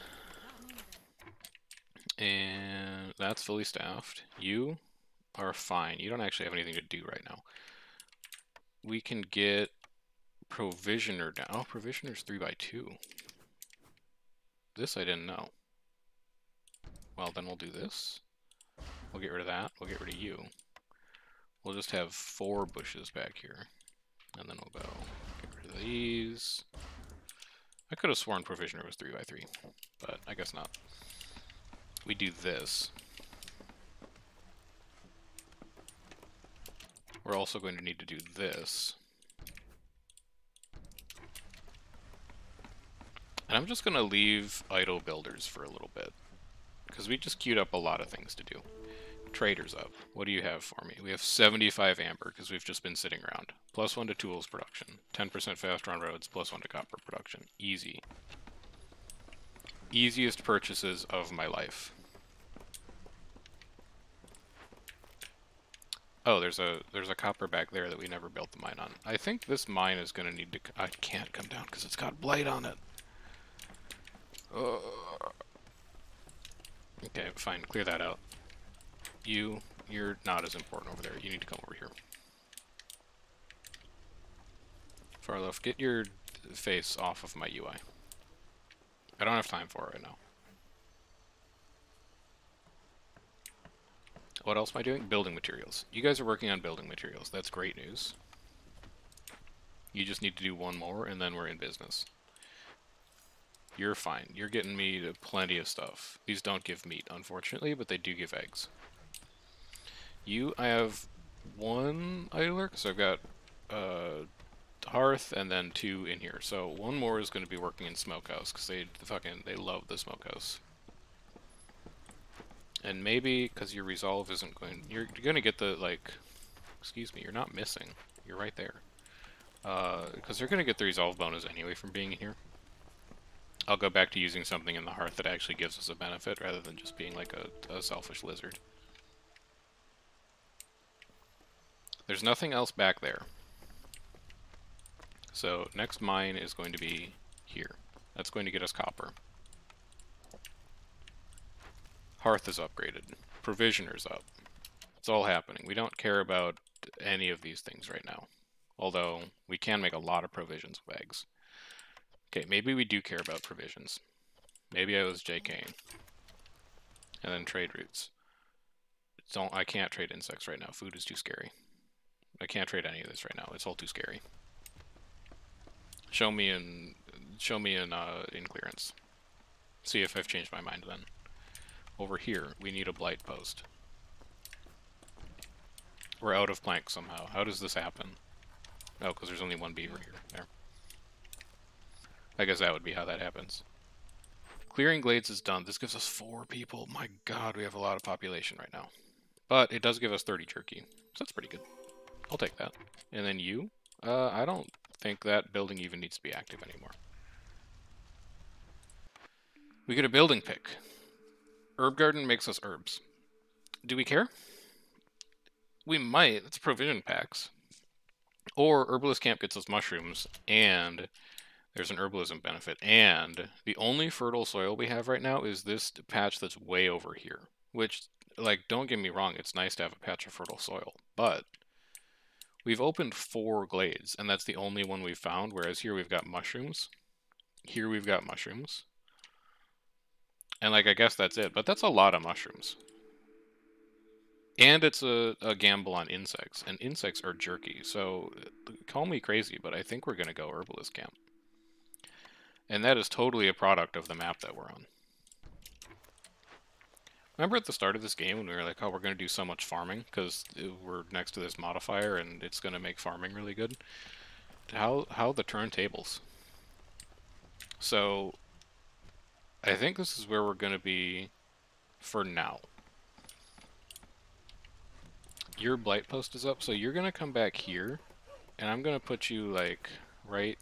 And that's fully staffed. You are fine. You don't actually have anything to do right now. We can get provisioner down. Oh, provisioner's 3 by 2 This I didn't know. Well, then we'll do this. We'll get rid of that. We'll get rid of you. We'll just have four bushes back here. And then we'll go get rid of these. I could have sworn provisioner was 3 by 3 but I guess not. We do this. We're also going to need to do this. And I'm just going to leave idle builders for a little bit. Because we just queued up a lot of things to do. Traders up. What do you have for me? We have 75 amber because we've just been sitting around. Plus 1 to tools production. 10% faster on roads, plus 1 to copper production. Easy. Easiest purchases of my life. Oh, there's a there's a copper back there that we never built the mine on. I think this mine is going to need to... I can't come down because it's got blight on it. Uh, okay, fine. Clear that out. You, you're not as important over there. You need to come over here. Farlof, get your face off of my UI. I don't have time for it right now. What else am I doing? Building materials. You guys are working on building materials. That's great news. You just need to do one more, and then we're in business. You're fine. You're getting me plenty of stuff. These don't give meat, unfortunately, but they do give eggs. You, I have one idler, because I've got uh, hearth and then two in here. So one more is going to be working in smokehouse, because they fucking, they love the smokehouse. And maybe, because your resolve isn't going, you're, you're going to get the, like, excuse me, you're not missing. You're right there. Because uh, they're going to get the resolve bonus anyway from being here. I'll go back to using something in the hearth that actually gives us a benefit rather than just being like a, a selfish lizard. There's nothing else back there. So next mine is going to be here. That's going to get us copper. Hearth is upgraded. Provisioner's up. It's all happening. We don't care about any of these things right now. Although, we can make a lot of provisions with eggs. Okay, maybe we do care about provisions. Maybe I was JKing. And then trade routes. Don't I can't trade insects right now. Food is too scary. I can't trade any of this right now. It's all too scary. Show me in show me in uh, in clearance. See if I've changed my mind then. Over here, we need a blight post. We're out of planks somehow. How does this happen? Oh, because there's only one beaver here. There. I guess that would be how that happens. Clearing glades is done. This gives us four people. My god, we have a lot of population right now. But it does give us 30 jerky, so that's pretty good. I'll take that. And then you? Uh, I don't think that building even needs to be active anymore. We get a building pick. Herb garden makes us herbs. Do we care? We might. It's provision packs. Or herbalist camp gets us mushrooms and there's an herbalism benefit. And the only fertile soil we have right now is this patch that's way over here. Which, like, don't get me wrong, it's nice to have a patch of fertile soil. But We've opened four glades, and that's the only one we've found, whereas here we've got mushrooms. Here we've got mushrooms. And, like, I guess that's it, but that's a lot of mushrooms. And it's a, a gamble on insects, and insects are jerky, so uh, call me crazy, but I think we're going to go Herbalist Camp. And that is totally a product of the map that we're on. Remember at the start of this game when we were like, oh, we're going to do so much farming because we're next to this modifier and it's going to make farming really good? How, how the turntables. So, I think this is where we're going to be for now. Your blight post is up, so you're going to come back here, and I'm going to put you, like, right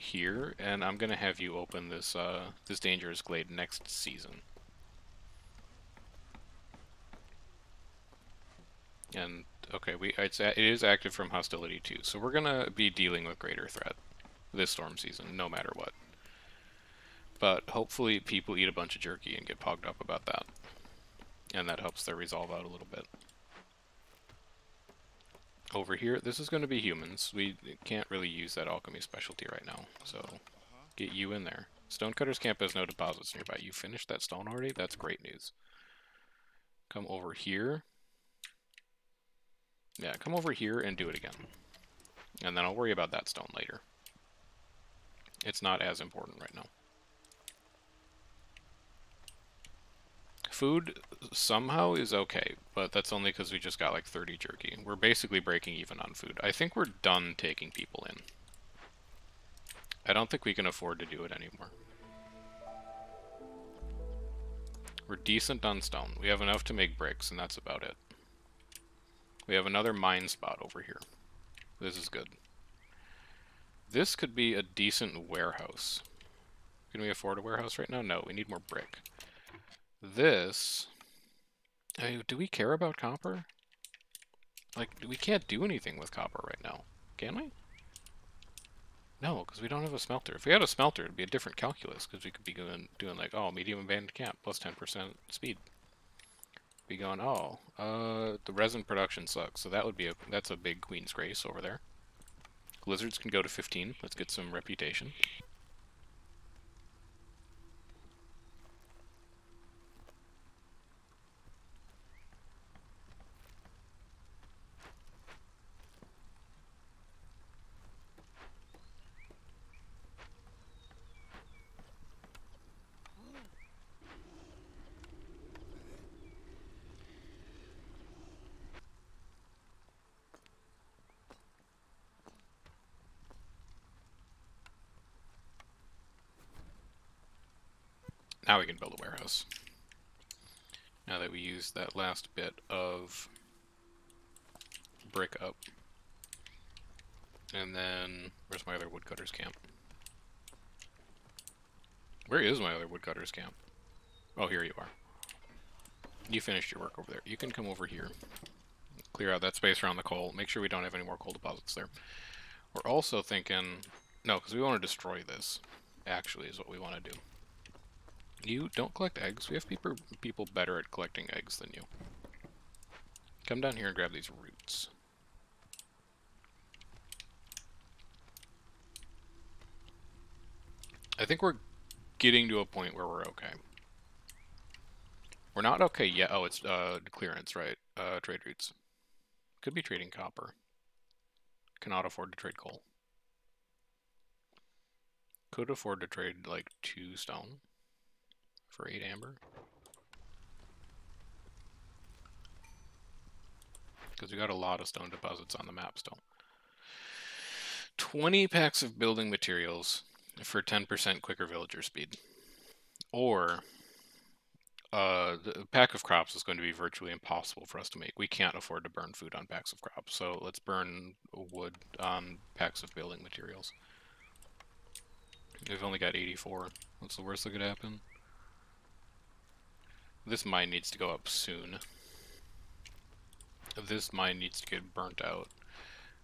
here, and I'm to have you open this, uh, this dangerous glade next season. And okay, we it's it is active from hostility two, so we're gonna be dealing with greater threat this storm season, no matter what. But hopefully people eat a bunch of jerky and get pogged up about that. And that helps their resolve out a little bit. Over here, this is going to be humans. We can't really use that alchemy specialty right now, so get you in there. Stonecutters Camp has no deposits nearby. You finished that stone already? That's great news. Come over here. Yeah, come over here and do it again. And then I'll worry about that stone later. It's not as important right now. Food somehow is okay, but that's only because we just got like 30 jerky. We're basically breaking even on food. I think we're done taking people in. I don't think we can afford to do it anymore. We're decent on stone. We have enough to make bricks, and that's about it. We have another mine spot over here. This is good. This could be a decent warehouse. Can we afford a warehouse right now? No, we need more brick. This... do we care about copper? Like, we can't do anything with copper right now. Can we? No, because we don't have a smelter. If we had a smelter, it'd be a different calculus, because we could be doing, doing like, oh, medium abandoned camp, plus 10% speed be going, oh, uh, the resin production sucks. So that would be a, that's a big Queen's Grace over there. Lizards can go to 15. Let's get some reputation. Now we can build a warehouse. Now that we used that last bit of brick up. And then, where's my other woodcutters camp? Where is my other woodcutters camp? Oh, here you are. You finished your work over there. You can come over here. Clear out that space around the coal. Make sure we don't have any more coal deposits there. We're also thinking... No, because we want to destroy this, actually, is what we want to do. You don't collect eggs. We have people people better at collecting eggs than you. Come down here and grab these roots. I think we're getting to a point where we're okay. We're not okay yet. Oh, it's uh, clearance, right? Uh, trade routes. Could be trading copper. Cannot afford to trade coal. Could afford to trade like two stone for 8 amber. Because we got a lot of stone deposits on the map still. 20 packs of building materials for 10% quicker villager speed. Or uh, the pack of crops is going to be virtually impossible for us to make. We can't afford to burn food on packs of crops, so let's burn wood on packs of building materials. We've only got 84. What's the worst that could happen? This mine needs to go up soon. This mine needs to get burnt out.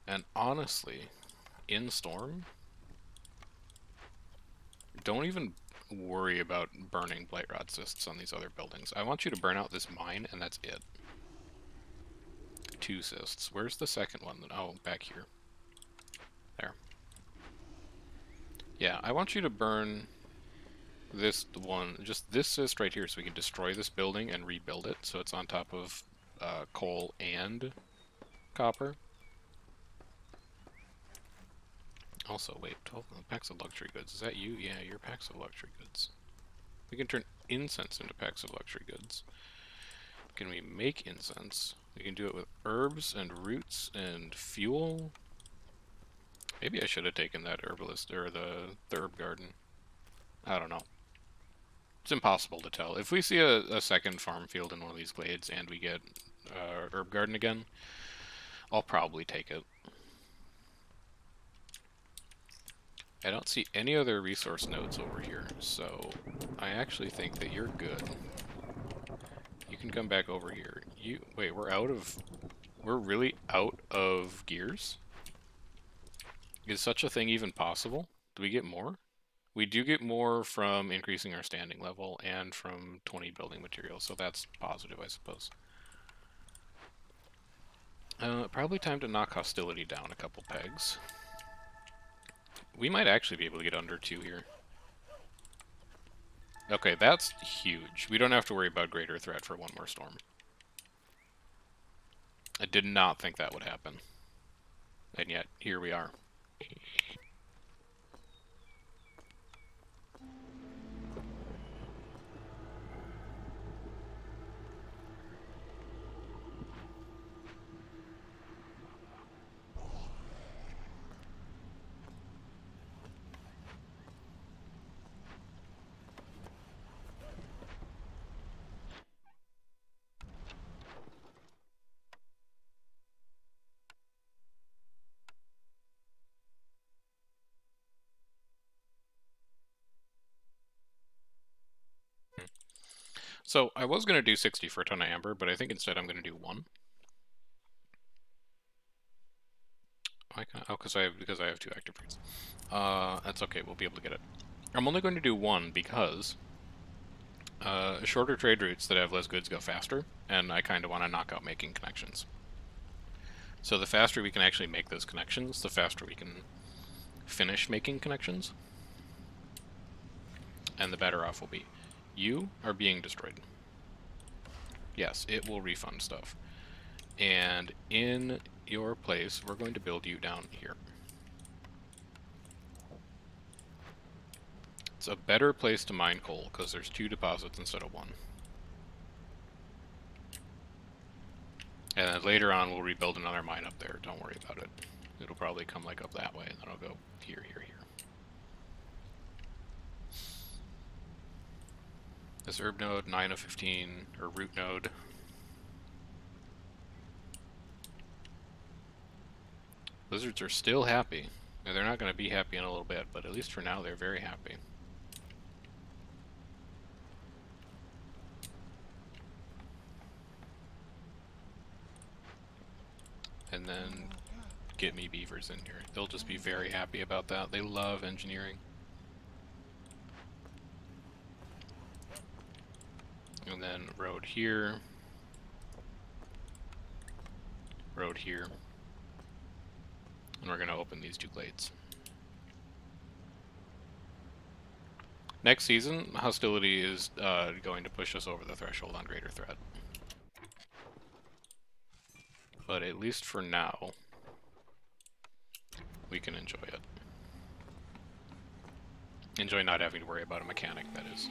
And honestly, in Storm, don't even worry about burning Blightrot cysts on these other buildings. I want you to burn out this mine, and that's it. two cysts. Where's the second one? Oh, back here. There. Yeah, I want you to burn this one, just this cyst right here, so we can destroy this building and rebuild it, so it's on top of uh, coal and copper. Also, wait, 12 packs of luxury goods. Is that you? Yeah, you're packs of luxury goods. We can turn incense into packs of luxury goods. Can we make incense? We can do it with herbs and roots and fuel. Maybe I should have taken that herbalist or the, the herb garden. I don't know. It's impossible to tell. If we see a, a second farm field in one of these glades and we get uh, herb garden again, I'll probably take it. I don't see any other resource nodes over here, so I actually think that you're good. You can come back over here. You wait, we're out of we're really out of gears? Is such a thing even possible? Do we get more? We do get more from increasing our standing level and from 20 building materials, so that's positive, I suppose. Uh, probably time to knock hostility down a couple pegs. We might actually be able to get under two here. Okay, that's huge. We don't have to worry about greater threat for one more storm. I did not think that would happen. And yet, here we are. So I was going to do 60 for a ton of amber, but I think instead I'm going to do one. Why can I, oh, because I have because I have two active fruits. Uh, that's okay. We'll be able to get it. I'm only going to do one because uh, shorter trade routes that have less goods go faster, and I kind of want to knock out making connections. So the faster we can actually make those connections, the faster we can finish making connections, and the better off we'll be. You are being destroyed. Yes, it will refund stuff. And in your place, we're going to build you down here. It's a better place to mine coal, because there's two deposits instead of one. And then later on, we'll rebuild another mine up there. Don't worry about it. It'll probably come like up that way, and then I'll go here, here, here. This herb node, 9 of 15, or root node. Lizards are still happy. Now, they're not going to be happy in a little bit, but at least for now they're very happy. And then get me beavers in here. They'll just be very happy about that. They love engineering. And then road here. Road here. And we're going to open these two glades. Next season, hostility is uh, going to push us over the threshold on greater threat. But at least for now, we can enjoy it. Enjoy not having to worry about a mechanic, that is.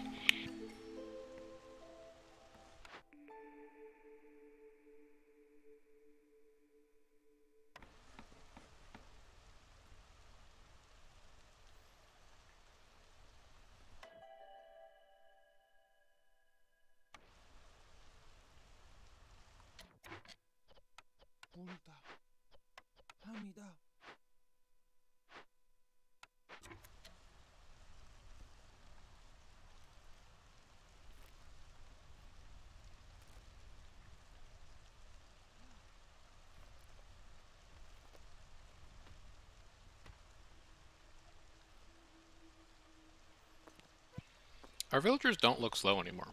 Our villagers don't look slow anymore.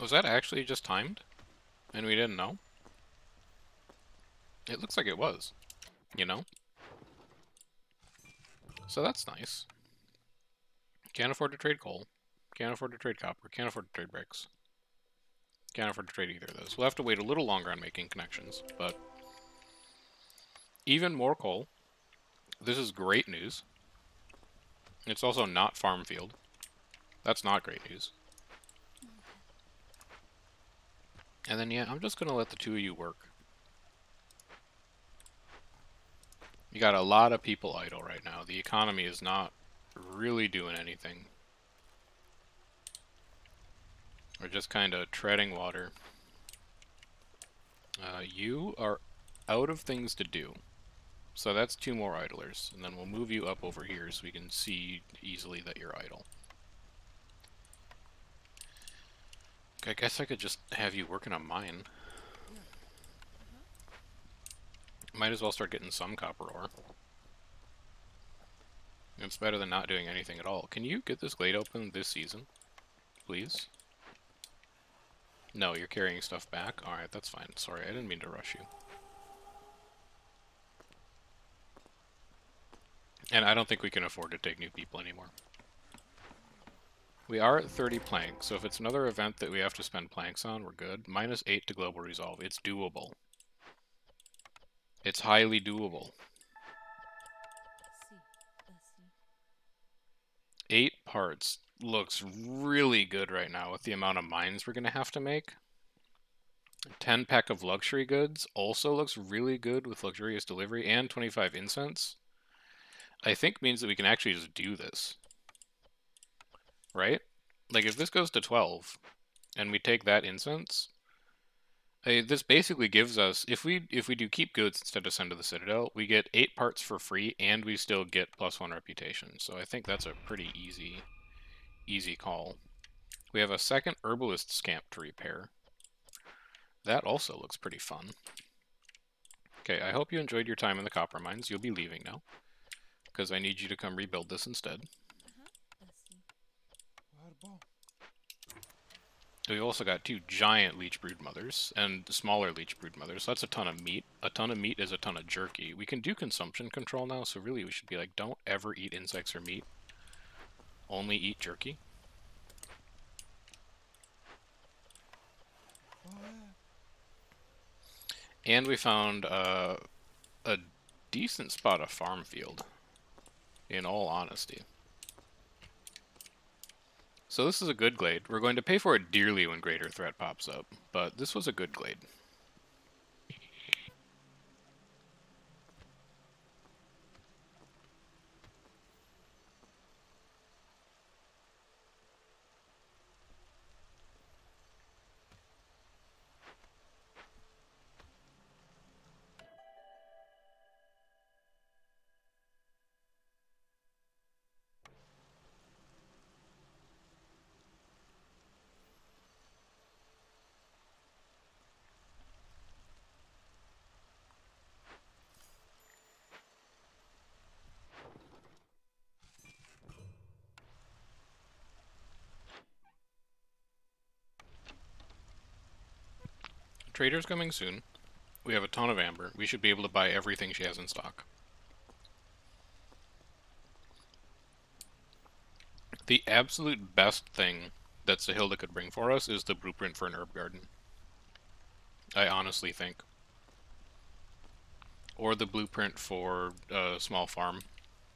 Was that actually just timed? And we didn't know? It looks like it was, you know? So that's nice. Can't afford to trade coal. Can't afford to trade copper. Can't afford to trade bricks. Can't afford to trade either of those. We'll have to wait a little longer on making connections, but even more coal. This is great news. It's also not farm field. That's not great news. And then, yeah, I'm just going to let the two of you work. You got a lot of people idle right now. The economy is not really doing anything. We're just kind of treading water. Uh, you are out of things to do. So that's two more idlers, and then we'll move you up over here so we can see easily that you're idle. I guess I could just have you working on mine. Might as well start getting some copper ore. It's better than not doing anything at all. Can you get this glade open this season? Please? No, you're carrying stuff back? Alright, that's fine. Sorry, I didn't mean to rush you. And I don't think we can afford to take new people anymore. We are at 30 planks, so if it's another event that we have to spend planks on, we're good. Minus 8 to global resolve. It's doable. It's highly doable. Eight parts looks really good right now with the amount of mines we're going to have to make. 10 pack of luxury goods also looks really good with luxurious delivery and 25 incense. I think means that we can actually just do this. Right? Like if this goes to 12 and we take that incense, this basically gives us if we if we do keep goods instead of send to the citadel, we get eight parts for free and we still get plus one reputation. So I think that's a pretty easy easy call. We have a second herbalist's camp to repair. That also looks pretty fun. Okay, I hope you enjoyed your time in the copper mines. You'll be leaving now. Because I need you to come rebuild this instead. We've also got two giant leech brood mothers and smaller leech brood mothers. So that's a ton of meat. A ton of meat is a ton of jerky. We can do consumption control now, so really we should be like, don't ever eat insects or meat. Only eat jerky. And we found uh, a decent spot of farm field, in all honesty. So this is a good glade. We're going to pay for it dearly when greater threat pops up, but this was a good glade. Trader's coming soon. We have a ton of amber. We should be able to buy everything she has in stock. The absolute best thing that Sahilda could bring for us is the blueprint for an herb garden. I honestly think. Or the blueprint for a small farm.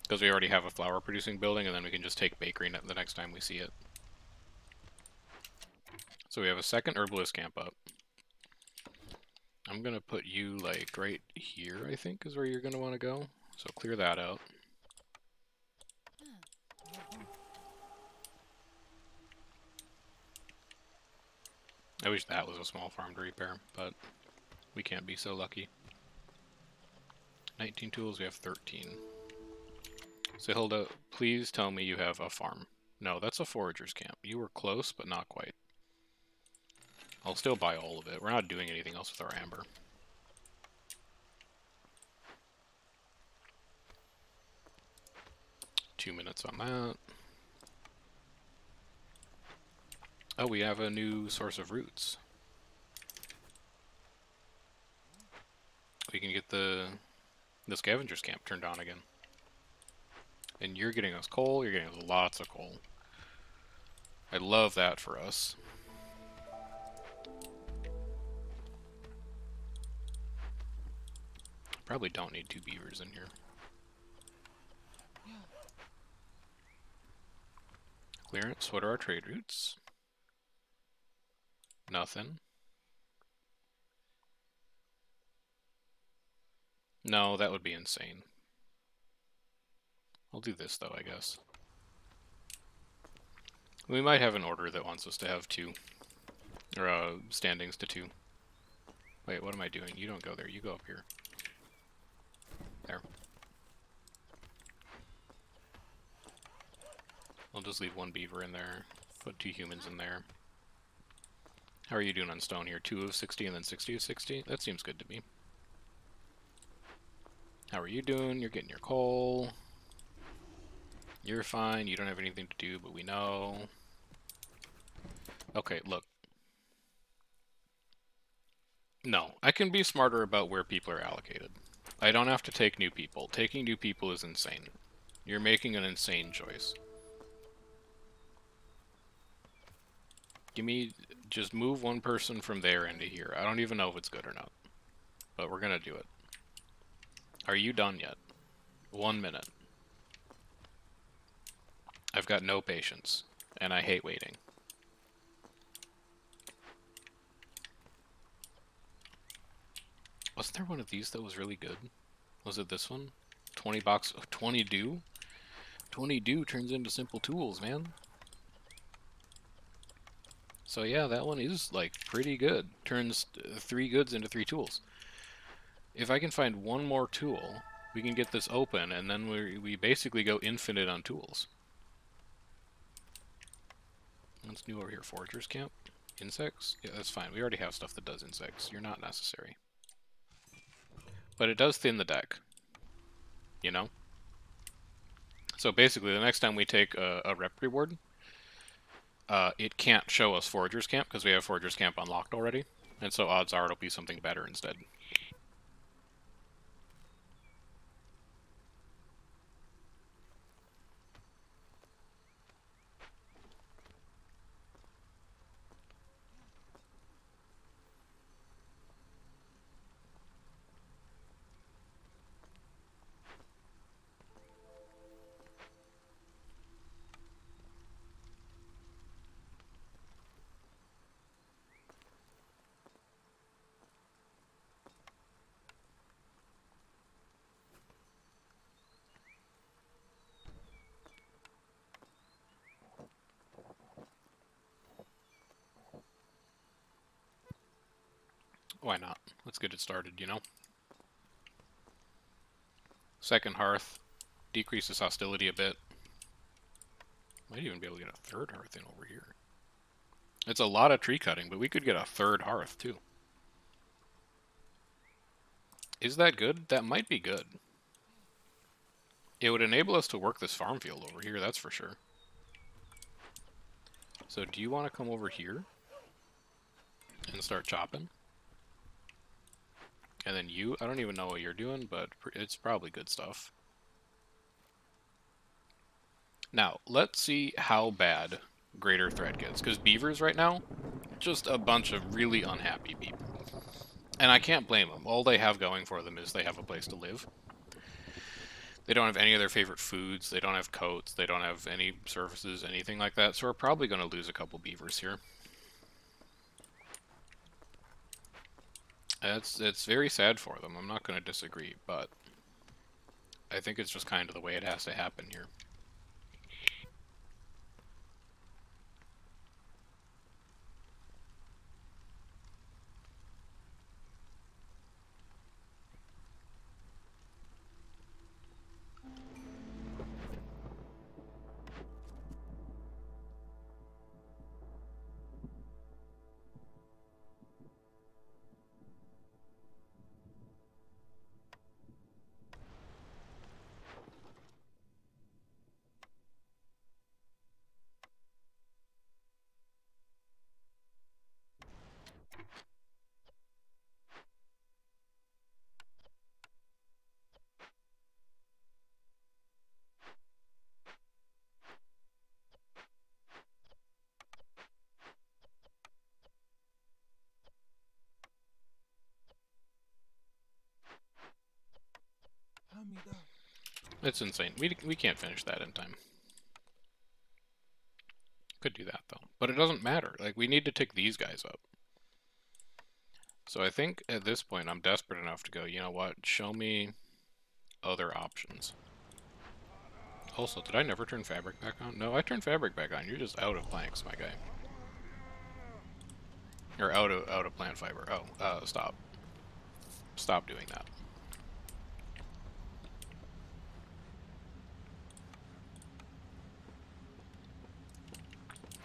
Because we already have a flower producing building and then we can just take bakery the next time we see it. So we have a second herbalist camp up. I'm going to put you like right here, I think is where you're going to want to go. So clear that out. I wish that was a small farm to repair, but we can't be so lucky. 19 tools, we have 13. Sahilda, please tell me you have a farm. No, that's a forager's camp. You were close, but not quite. I'll still buy all of it. We're not doing anything else with our amber. Two minutes on that. Oh, we have a new source of roots. We can get the the scavengers camp turned on again. And you're getting us coal, you're getting us lots of coal. I love that for us. Probably don't need two beavers in here. Clearance, what are our trade routes? Nothing. No, that would be insane. I'll do this though, I guess. We might have an order that wants us to have two. Or, uh, standings to two. Wait, what am I doing? You don't go there, you go up here. There. I'll just leave one beaver in there, put two humans in there. How are you doing on stone here? 2 of 60 and then 60 of 60? That seems good to me. How are you doing? You're getting your coal. You're fine. You don't have anything to do, but we know. Okay, look. No, I can be smarter about where people are allocated. I don't have to take new people. Taking new people is insane. You're making an insane choice. Give me... Just move one person from there into here. I don't even know if it's good or not. But we're gonna do it. Are you done yet? One minute. I've got no patience, and I hate waiting. Wasn't there one of these that was really good? Was it this one? 20 box, of 20 do? 20 do turns into simple tools, man. So yeah, that one is like pretty good. Turns uh, three goods into three tools. If I can find one more tool, we can get this open, and then we, we basically go infinite on tools. What's new over here? Foragers camp? Insects? Yeah, that's fine. We already have stuff that does insects. You're not necessary. But it does thin the deck. You know? So basically, the next time we take a, a rep reward, uh, it can't show us Foragers Camp because we have Foragers Camp unlocked already. And so odds are it'll be something better instead. Why not? Let's get it started, you know? Second hearth. Decreases hostility a bit. Might even be able to get a third hearth in over here. It's a lot of tree cutting, but we could get a third hearth, too. Is that good? That might be good. It would enable us to work this farm field over here, that's for sure. So do you want to come over here and start chopping? And then you, I don't even know what you're doing, but it's probably good stuff. Now, let's see how bad Greater Threat gets. Because beavers right now, just a bunch of really unhappy people. And I can't blame them. All they have going for them is they have a place to live. They don't have any of their favorite foods. They don't have coats. They don't have any services, anything like that. So we're probably going to lose a couple beavers here. It's it's very sad for them. I'm not going to disagree, but I think it's just kind of the way it has to happen here. It's insane. We, we can't finish that in time. Could do that, though. But it doesn't matter. Like, we need to tick these guys up. So I think at this point I'm desperate enough to go, you know what, show me other options. Also, did I never turn fabric back on? No, I turned fabric back on. You're just out of planks, my guy. Or out of out of plant fiber. Oh, uh, stop. Stop doing that.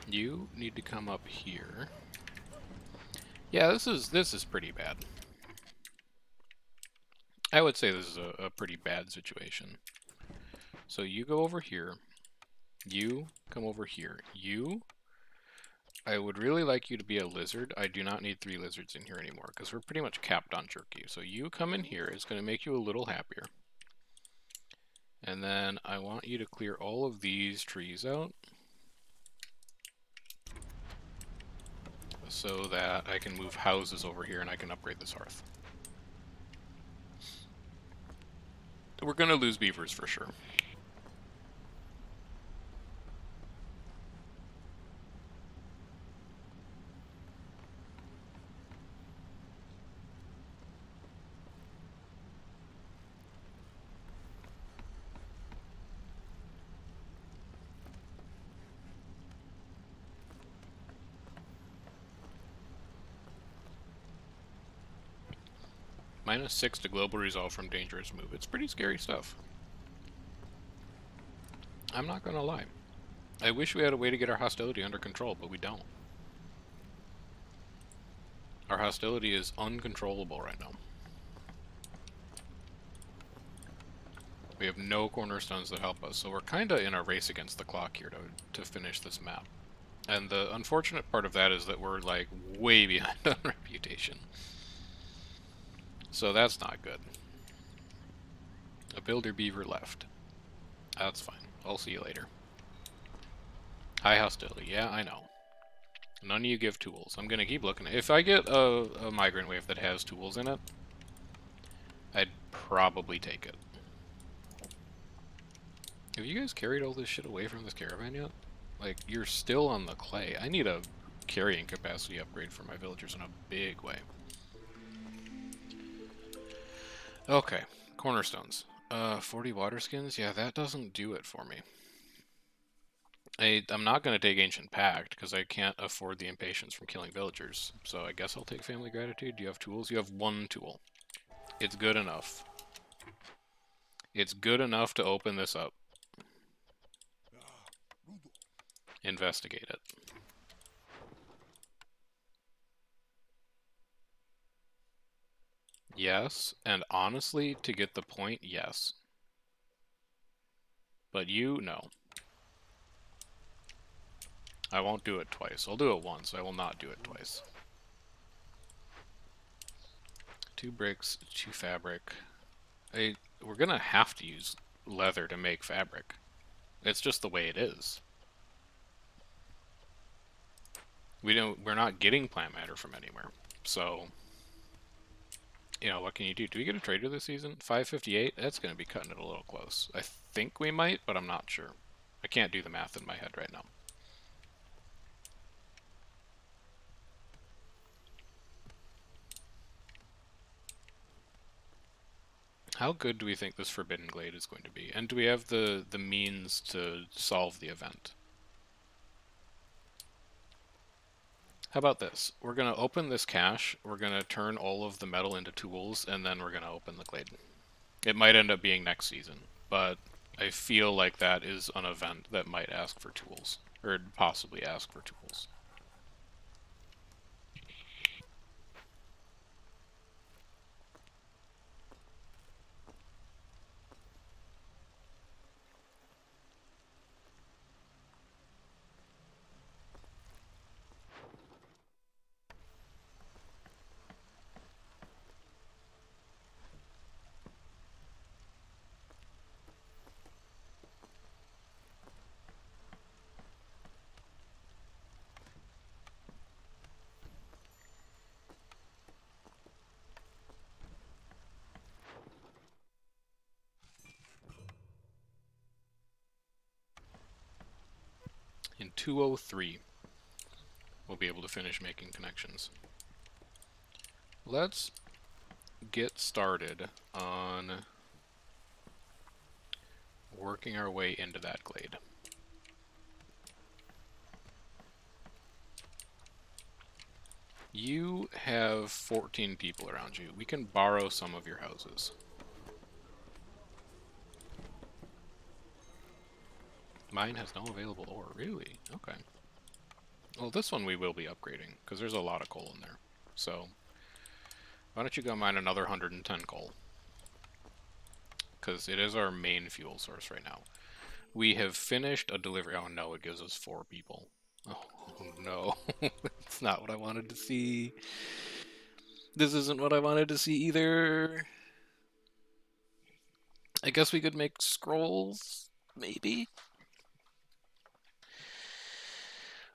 You need to come up here. Yeah, this is this is pretty bad. I would say this is a, a pretty bad situation. So you go over here. You come over here. You I would really like you to be a lizard. I do not need three lizards in here anymore because we're pretty much capped on jerky. So you come in here. It's going to make you a little happier. And then I want you to clear all of these trees out. So that I can move houses over here and I can upgrade this hearth. We're going to lose beavers for sure. Minus 6 to global resolve from dangerous move. It's pretty scary stuff. I'm not gonna lie. I wish we had a way to get our hostility under control, but we don't. Our hostility is uncontrollable right now. We have no cornerstones that help us, so we're kind of in a race against the clock here to, to finish this map. And the unfortunate part of that is that we're, like, way behind on reputation. So that's not good. A builder beaver left. That's fine. I'll see you later. High hostility. Yeah, I know. None of you give tools. I'm going to keep looking. If I get a, a migrant wave that has tools in it, I'd probably take it. Have you guys carried all this shit away from this caravan yet? Like, you're still on the clay. I need a carrying capacity upgrade for my villagers in a big way. Okay, cornerstones. Uh, 40 water skins? Yeah, that doesn't do it for me. I, I'm not going to take Ancient Pact, because I can't afford the impatience from killing villagers. So I guess I'll take Family Gratitude. Do you have tools? You have one tool. It's good enough. It's good enough to open this up. Investigate it. Yes, and honestly, to get the point, yes. But you, no. I won't do it twice. I'll do it once. I will not do it twice. Two bricks, two fabric. I, we're gonna have to use leather to make fabric. It's just the way it is. We don't. We're not getting plant matter from anywhere, so you know, what can you do? Do we get a trader this season? 558? That's going to be cutting it a little close. I think we might, but I'm not sure. I can't do the math in my head right now. How good do we think this Forbidden Glade is going to be? And do we have the, the means to solve the event? How about this? We're going to open this cache, we're going to turn all of the metal into tools, and then we're going to open the glade. It might end up being next season, but I feel like that is an event that might ask for tools, or possibly ask for tools. 203, we'll be able to finish making connections. Let's get started on working our way into that glade. You have 14 people around you. We can borrow some of your houses. Mine has no available ore. Really? Okay. Well, this one we will be upgrading, because there's a lot of coal in there. So, why don't you go mine another 110 coal? Because it is our main fuel source right now. We have finished a delivery. Oh no, it gives us four people. Oh, no. it's not what I wanted to see. This isn't what I wanted to see either. I guess we could make scrolls, maybe?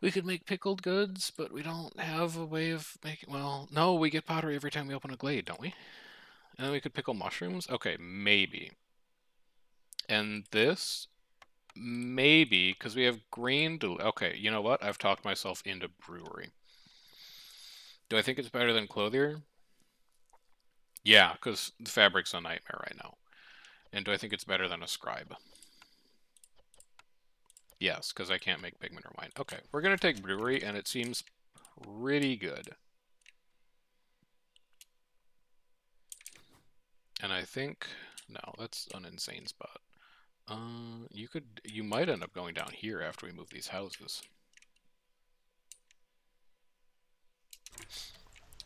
We could make pickled goods, but we don't have a way of making... Well, no, we get pottery every time we open a glade, don't we? And then we could pickle mushrooms? Okay, maybe. And this Maybe, because we have grain. okay, you know what? I've talked myself into brewery. Do I think it's better than clothier? Yeah, because the fabric's a nightmare right now. And do I think it's better than a scribe? Yes, because I can't make pigment or wine. Okay, we're going to take brewery, and it seems pretty good. And I think... No, that's an insane spot. Uh, you could, you might end up going down here after we move these houses.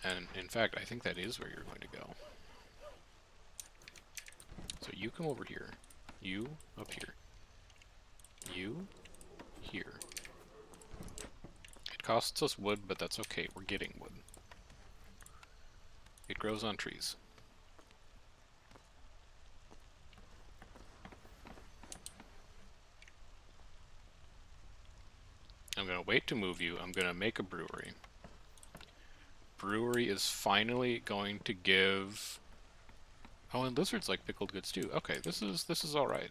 And in fact, I think that is where you're going to go. So you come over here. You up here. You here. It costs us wood, but that's okay. We're getting wood. It grows on trees. I'm going to wait to move you. I'm going to make a brewery. Brewery is finally going to give... Oh, and lizards like pickled goods too. Okay, this is this is all right.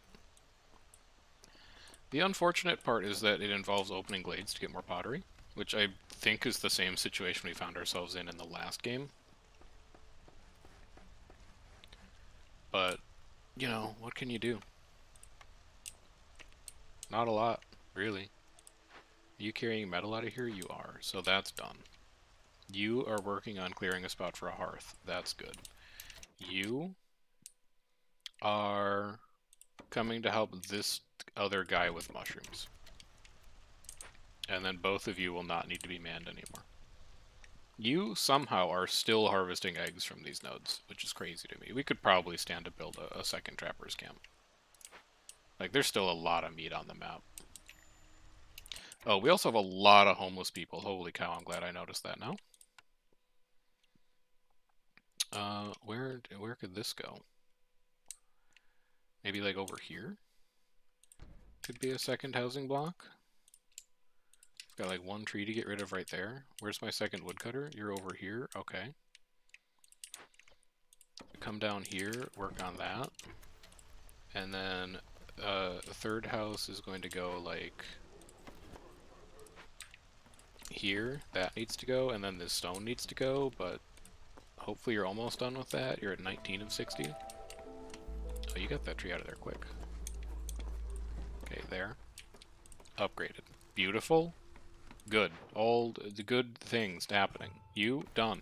The unfortunate part is that it involves opening glades to get more pottery, which I think is the same situation we found ourselves in in the last game. But, you know, what can you do? Not a lot, really. Are you carrying metal out of here? You are. So that's done. You are working on clearing a spot for a hearth. That's good. You are coming to help this other guy with mushrooms. And then both of you will not need to be manned anymore. You somehow are still harvesting eggs from these nodes, which is crazy to me. We could probably stand to build a, a second trapper's camp. Like, there's still a lot of meat on the map. Oh, we also have a lot of homeless people. Holy cow, I'm glad I noticed that now. Uh, where, where could this go? Maybe like over here? Could be a second housing block. Got like one tree to get rid of right there. Where's my second woodcutter? You're over here. Okay. Come down here, work on that. And then uh, the third house is going to go like here, that needs to go, and then this stone needs to go, but hopefully you're almost done with that. You're at 19 of 60. Oh, you got that tree out of there quick. Okay, there. Upgraded. Beautiful. Good. All the good things happening. You, done.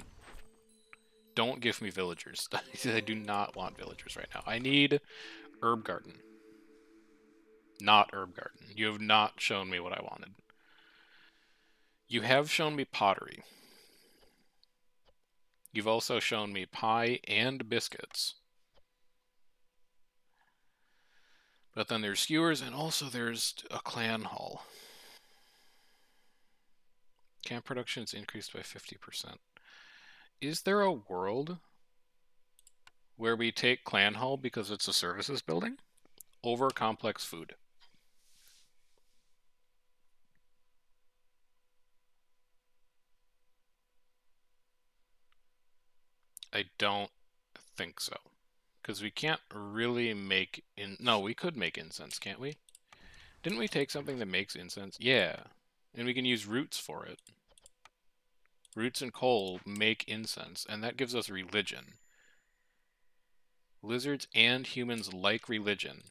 Don't give me villagers. I do not want villagers right now. I need herb garden. Not herb garden. You have not shown me what I wanted. You have shown me pottery. You've also shown me pie and biscuits. But then there's skewers, and also there's a clan hall. Camp production is increased by 50%. Is there a world where we take clan hall because it's a services building over complex food? I don't think so. Because we can't really make in. No, we could make incense, can't we? Didn't we take something that makes incense? Yeah. and we can use roots for it. Roots and coal make incense, and that gives us religion. Lizards and humans like religion,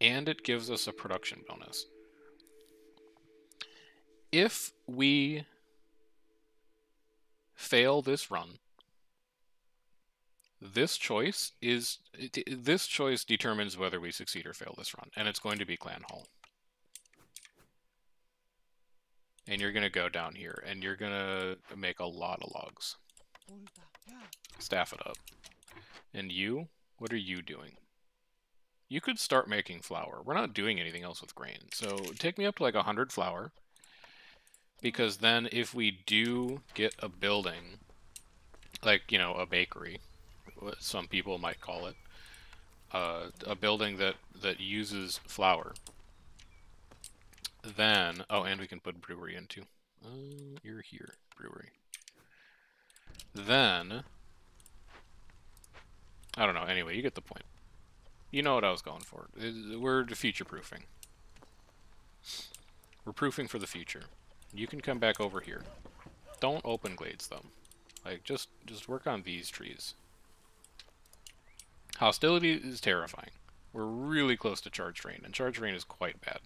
and it gives us a production bonus. If we fail this run, this choice is this choice determines whether we succeed or fail this run, and it's going to be Clan Hall. And you're gonna go down here, and you're gonna make a lot of logs. Staff it up. And you, what are you doing? You could start making flour. We're not doing anything else with grain, so take me up to like a hundred flour. Because then if we do get a building, like, you know, a bakery, what some people might call it, uh, a building that, that uses flour, then, oh, and we can put brewery into. Uh, you're here, brewery. Then, I don't know, anyway, you get the point. You know what I was going for. We're future-proofing. We're proofing for the future. You can come back over here. Don't open glades though. Like, just, just work on these trees. Hostility is terrifying. We're really close to charge rain, and charge rain is quite bad.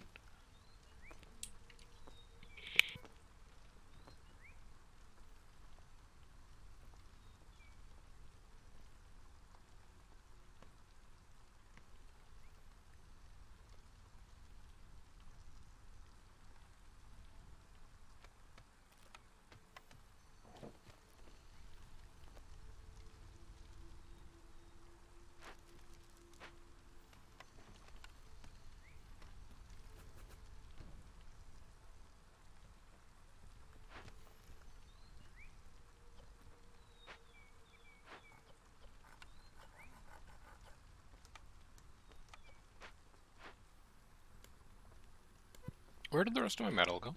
Did the rest of my metal go?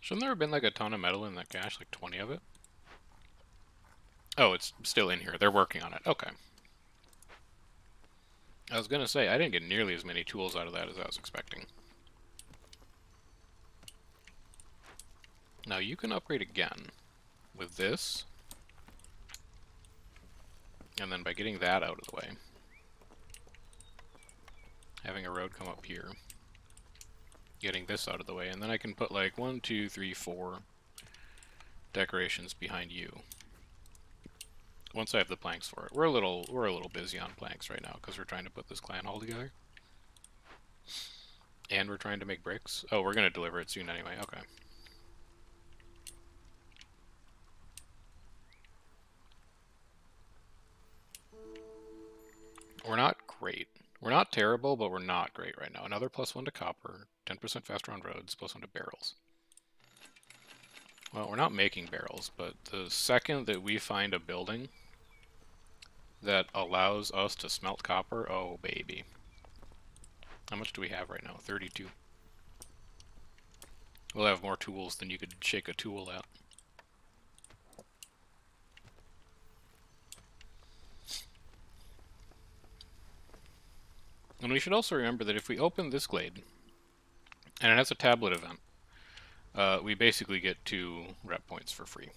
Shouldn't there have been like a ton of metal in that cache, like 20 of it? Oh, it's still in here. They're working on it. Okay. I was gonna say, I didn't get nearly as many tools out of that as I was expecting. Now you can upgrade again with this. And then by getting that out of the way having a road come up here, getting this out of the way, and then I can put like one, two, three, four decorations behind you. Once I have the planks for it. We're a little we're a little busy on planks right now because we're trying to put this clan hall together. And we're trying to make bricks. Oh, we're gonna deliver it soon anyway. Okay. We're not great. We're not terrible, but we're not great right now. Another plus one to copper, 10% faster on roads, plus one to barrels. Well, we're not making barrels, but the second that we find a building that allows us to smelt copper, oh baby. How much do we have right now? 32. We'll have more tools than you could shake a tool at. And we should also remember that if we open this glade, and it has a tablet event, uh, we basically get two rep points for free.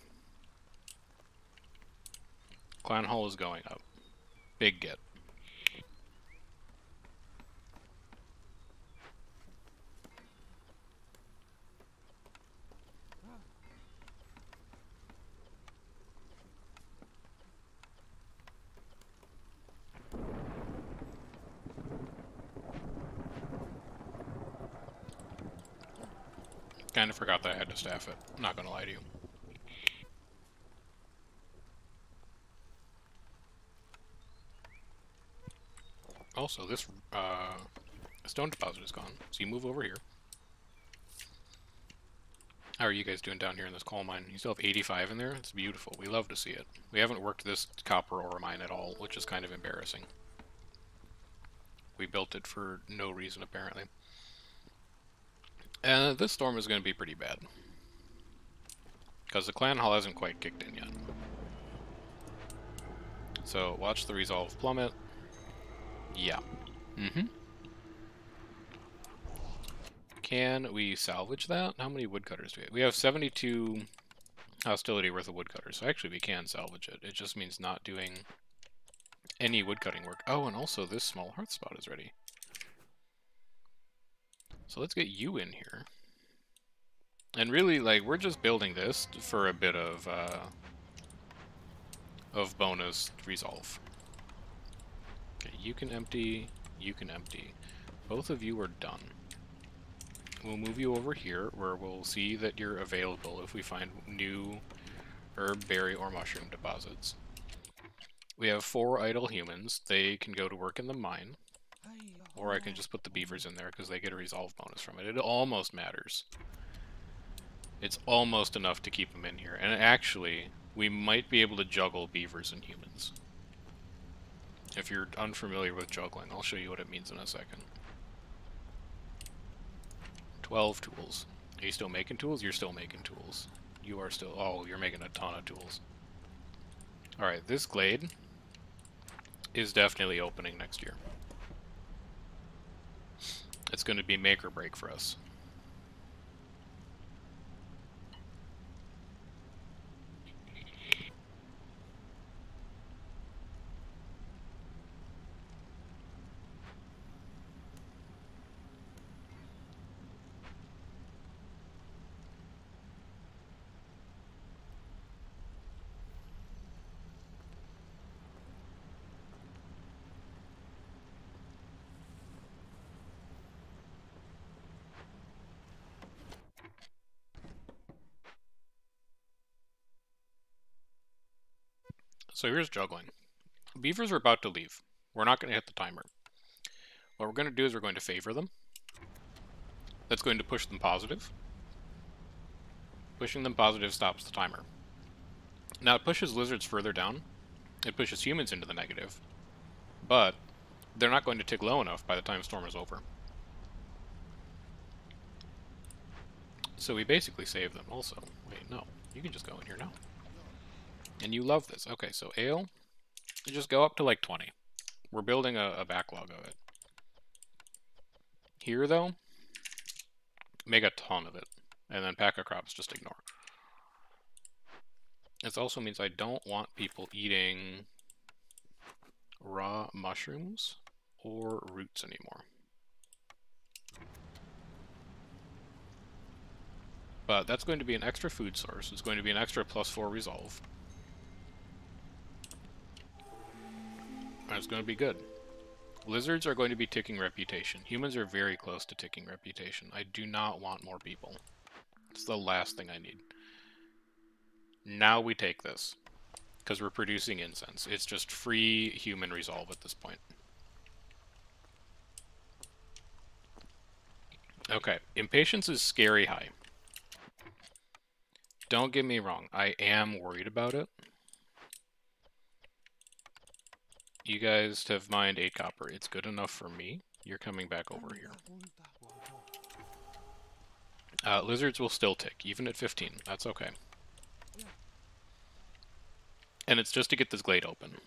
Clan Hall is going up. Big get. Kind of forgot that I had to staff it. I'm not gonna lie to you. Also, this uh, stone deposit is gone, so you move over here. How are you guys doing down here in this coal mine? You still have 85 in there? It's beautiful. We love to see it. We haven't worked this copper ore mine at all, which is kind of embarrassing. We built it for no reason, apparently. And this storm is going to be pretty bad. Because the clan hall hasn't quite kicked in yet. So watch the resolve plummet. Yeah. Mm-hmm. Can we salvage that? How many woodcutters do we have? We have 72 hostility worth of woodcutters. So actually we can salvage it. It just means not doing any woodcutting work. Oh, and also this small hearth spot is ready. So let's get you in here. And really, like, we're just building this for a bit of, uh, of bonus resolve. Okay, you can empty, you can empty. Both of you are done. We'll move you over here, where we'll see that you're available if we find new herb, berry, or mushroom deposits. We have four idle humans. They can go to work in the mine. Or I can just put the beavers in there because they get a resolve bonus from it. It almost matters. It's almost enough to keep them in here. And actually, we might be able to juggle beavers and humans. If you're unfamiliar with juggling, I'll show you what it means in a second. 12 tools. Are you still making tools? You're still making tools. You are still... Oh, you're making a ton of tools. Alright, this glade is definitely opening next year. It's going to be make or break for us. So here's juggling. Beavers are about to leave. We're not going to hit the timer. What we're going to do is we're going to favor them. That's going to push them positive. Pushing them positive stops the timer. Now it pushes lizards further down. It pushes humans into the negative. But they're not going to tick low enough by the time storm is over. So we basically save them also. Wait, no. You can just go in here now. And you love this. Okay, so ale, you just go up to like 20. We're building a, a backlog of it. Here, though, make a ton of it. And then pack of crops, just ignore. This also means I don't want people eating raw mushrooms or roots anymore. But that's going to be an extra food source. It's going to be an extra plus 4 resolve. That's going to be good. Lizards are going to be ticking reputation. Humans are very close to ticking reputation. I do not want more people. It's the last thing I need. Now we take this. Because we're producing incense. It's just free human resolve at this point. Okay, impatience is scary high. Don't get me wrong, I am worried about it. You guys have mined 8 copper. It's good enough for me. You're coming back over here. Uh, lizards will still tick, even at 15. That's okay. And it's just to get this glade open.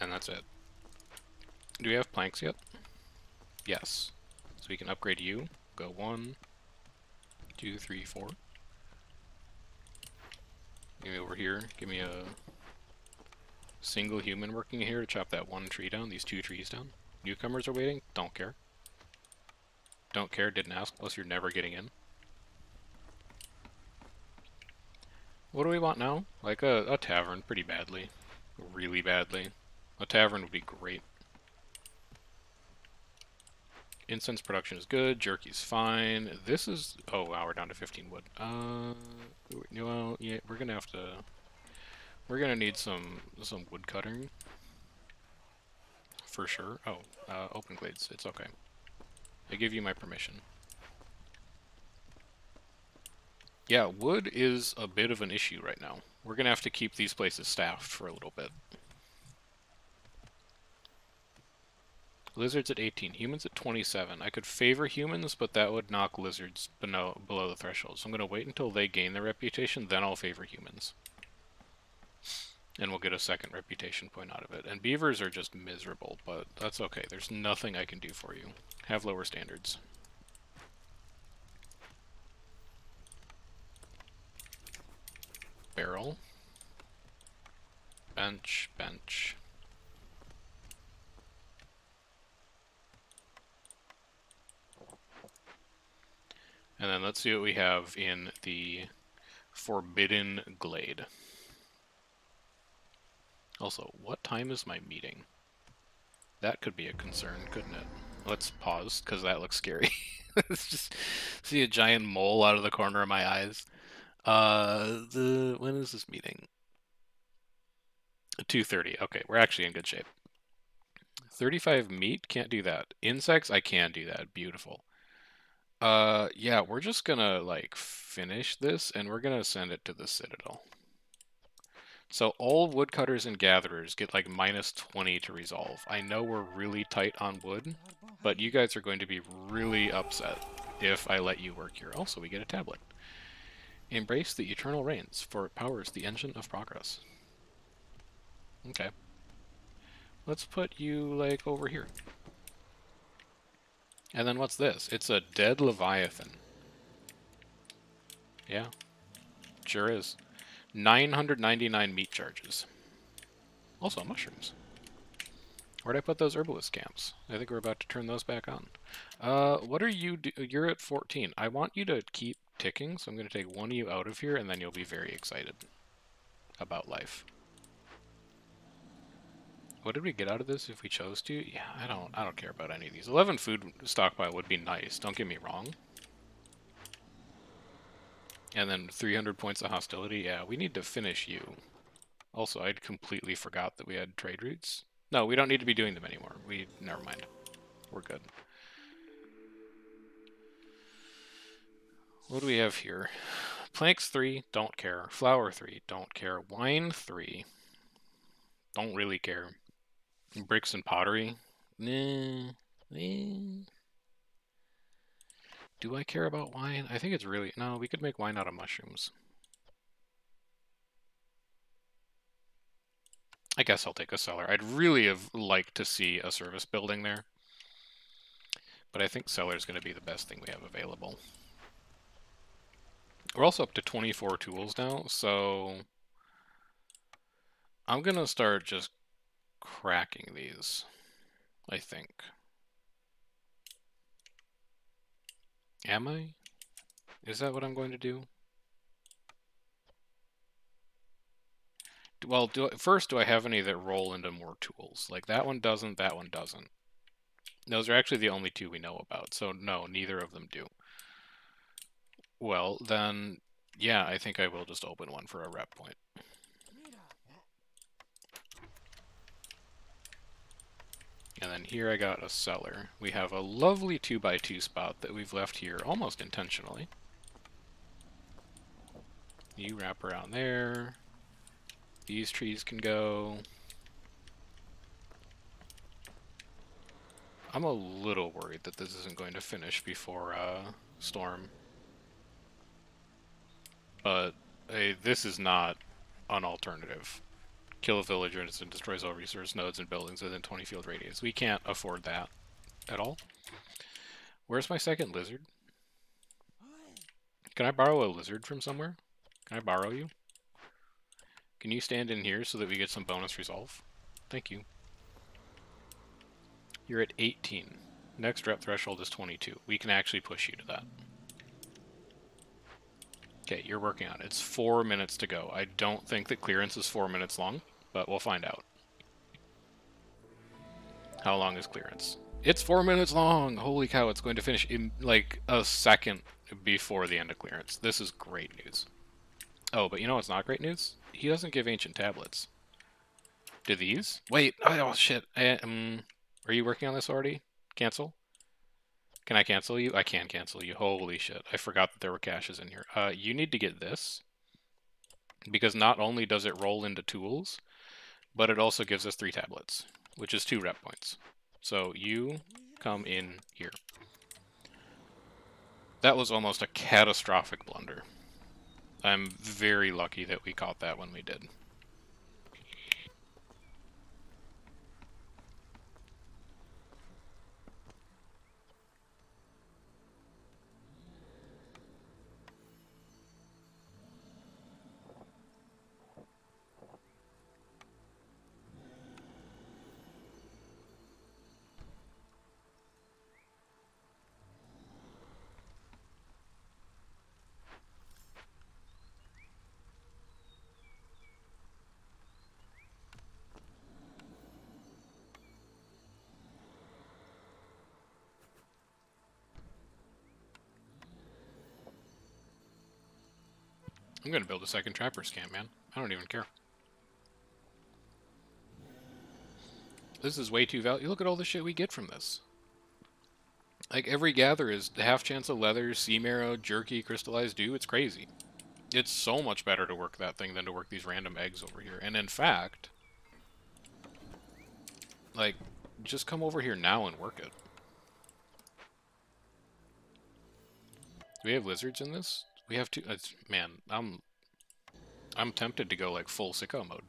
And that's it. Do we have planks yet? Yes. So we can upgrade you. Go one, two, three, four. Give me over here. Give me a single human working here to chop that one tree down, these two trees down. Newcomers are waiting, don't care. Don't care, didn't ask, plus you're never getting in. What do we want now? Like a, a tavern, pretty badly. Really badly. A tavern would be great. Incense production is good, jerky's fine. This is... Oh, wow, we're down to 15 wood. Uh, well, yeah, we're gonna have to... We're gonna need some some wood cutting for sure. Oh, uh, open glades. It's okay. I give you my permission. Yeah, wood is a bit of an issue right now. We're gonna have to keep these places staffed for a little bit. Lizards at 18, humans at 27. I could favor humans, but that would knock lizards below, below the threshold. So I'm going to wait until they gain their reputation, then I'll favor humans. And we'll get a second reputation point out of it. And beavers are just miserable, but that's okay. There's nothing I can do for you. Have lower standards. Barrel. Bench, bench. And then let's see what we have in the Forbidden Glade. Also, what time is my meeting? That could be a concern, couldn't it? Let's pause, because that looks scary. Let's just see a giant mole out of the corner of my eyes. Uh, the when is this meeting? 2.30. Okay, we're actually in good shape. 35 meat? Can't do that. Insects? I can do that. Beautiful. Uh, yeah, we're just gonna, like, finish this, and we're gonna send it to the Citadel. So all woodcutters and gatherers get like minus 20 to resolve. I know we're really tight on wood, but you guys are going to be really upset if I let you work here. Also, we get a tablet. Embrace the eternal rains, for it powers the engine of progress. Okay. Let's put you, like, over here. And then what's this? It's a dead Leviathan. Yeah. Sure is. 999 meat charges. Also mushrooms. Where'd I put those herbalist camps? I think we're about to turn those back on. Uh, what are you You're at 14. I want you to keep ticking, so I'm going to take one of you out of here, and then you'll be very excited about life. What did we get out of this if we chose to? Yeah, I don't I don't care about any of these. 11 food stockpile would be nice, don't get me wrong. And then 300 points of hostility. Yeah, we need to finish you. Also, I'd completely forgot that we had trade routes. No, we don't need to be doing them anymore. We never mind. We're good. What do we have here? Planks 3, don't care. Flour 3, don't care. Wine 3, don't really care. Bricks and pottery, nah, nah. Do I care about wine? I think it's really... No, we could make wine out of mushrooms. I guess I'll take a cellar. I'd really have liked to see a service building there. But I think cellar is going to be the best thing we have available. We're also up to 24 tools now, so... I'm going to start just cracking these, I think. Am I? Is that what I'm going to do? Well, do I, first, do I have any that roll into more tools? Like that one doesn't, that one doesn't. Those are actually the only two we know about, so no, neither of them do. Well, then, yeah, I think I will just open one for a rep point. And then here I got a cellar. We have a lovely 2x2 spot that we've left here almost intentionally. You wrap around there. These trees can go. I'm a little worried that this isn't going to finish before uh, Storm. But hey, this is not an alternative kill a villager and it destroys all resource nodes and buildings within 20 field radius. We can't afford that at all. Where's my second lizard? Can I borrow a lizard from somewhere? Can I borrow you? Can you stand in here so that we get some bonus resolve? Thank you. You're at 18. Next rep threshold is 22. We can actually push you to that. Okay, you're working on it. It's four minutes to go. I don't think that clearance is four minutes long but we'll find out. How long is clearance? It's four minutes long! Holy cow, it's going to finish in like a second before the end of clearance. This is great news. Oh, but you know what's not great news? He doesn't give ancient tablets. Do these? Wait, oh shit. I, um, are you working on this already? Cancel? Can I cancel you? I can cancel you. Holy shit. I forgot that there were caches in here. Uh, you need to get this. Because not only does it roll into tools, but it also gives us three tablets, which is two rep points. So you come in here. That was almost a catastrophic blunder. I'm very lucky that we caught that when we did. I'm gonna build a second trapper's camp, man. I don't even care. This is way too valuable. Look at all the shit we get from this. Like, every gather is the half chance of leather, sea marrow, jerky, crystallized dew. It's crazy. It's so much better to work that thing than to work these random eggs over here. And in fact, like, just come over here now and work it. Do we have lizards in this? We have two. Uh, it's, man, I'm I'm tempted to go like full sicko mode.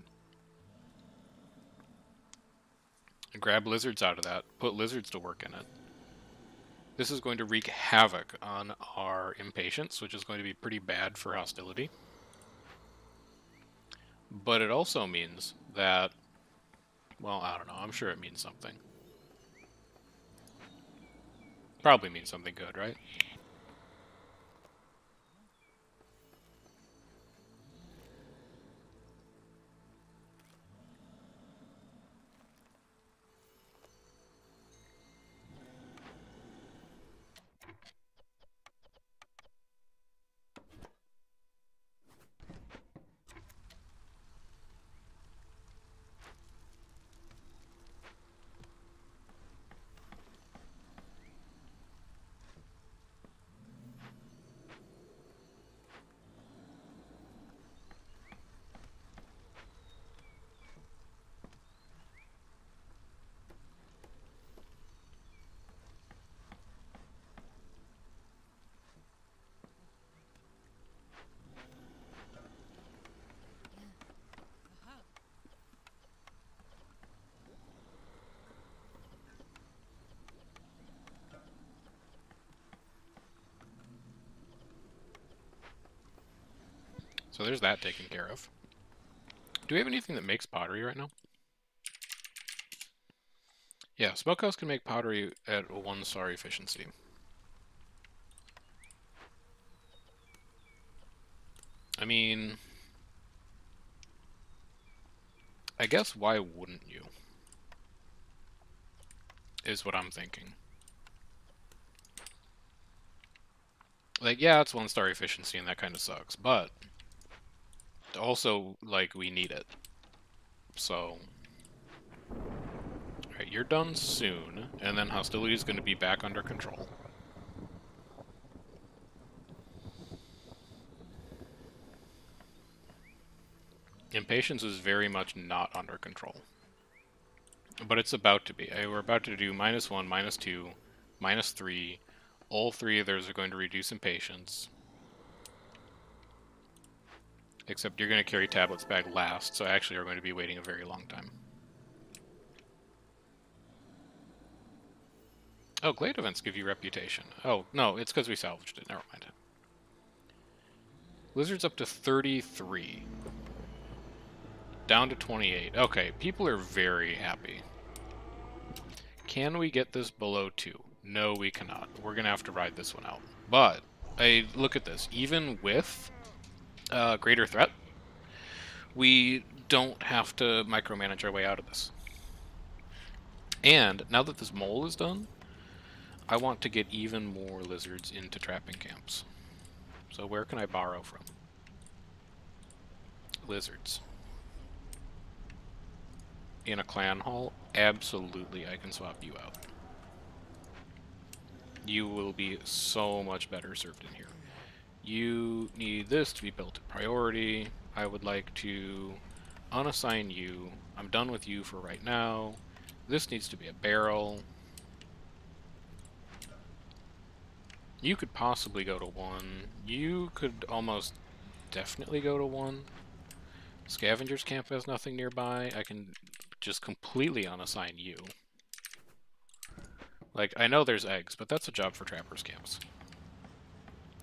Grab lizards out of that. Put lizards to work in it. This is going to wreak havoc on our impatience, which is going to be pretty bad for hostility. But it also means that, well, I don't know. I'm sure it means something. Probably means something good, right? So there's that taken care of. Do we have anything that makes pottery right now? Yeah, Smokehouse can make pottery at one star efficiency. I mean... I guess why wouldn't you? Is what I'm thinking. Like, yeah, it's one star efficiency and that kind of sucks, but also, like, we need it. So... Alright, you're done soon, and then hostility is going to be back under control. Impatience is very much not under control. But it's about to be. Eh, we're about to do minus 1, minus 2, minus 3. All three of those are going to reduce impatience. Except you're going to carry tablets back last, so actually we're going to be waiting a very long time. Oh, Glade events give you reputation. Oh, no, it's because we salvaged it. Never mind. Lizard's up to 33. Down to 28. Okay, people are very happy. Can we get this below 2? No, we cannot. We're going to have to ride this one out. But, I look at this. Even with uh, greater threat, we don't have to micromanage our way out of this. And now that this mole is done, I want to get even more lizards into trapping camps. So where can I borrow from? Lizards. In a clan hall, absolutely I can swap you out. You will be so much better served in here you need this to be built at priority. I would like to unassign you. I'm done with you for right now. This needs to be a barrel. You could possibly go to one. You could almost definitely go to one. Scavenger's camp has nothing nearby. I can just completely unassign you. Like, I know there's eggs, but that's a job for trappers camps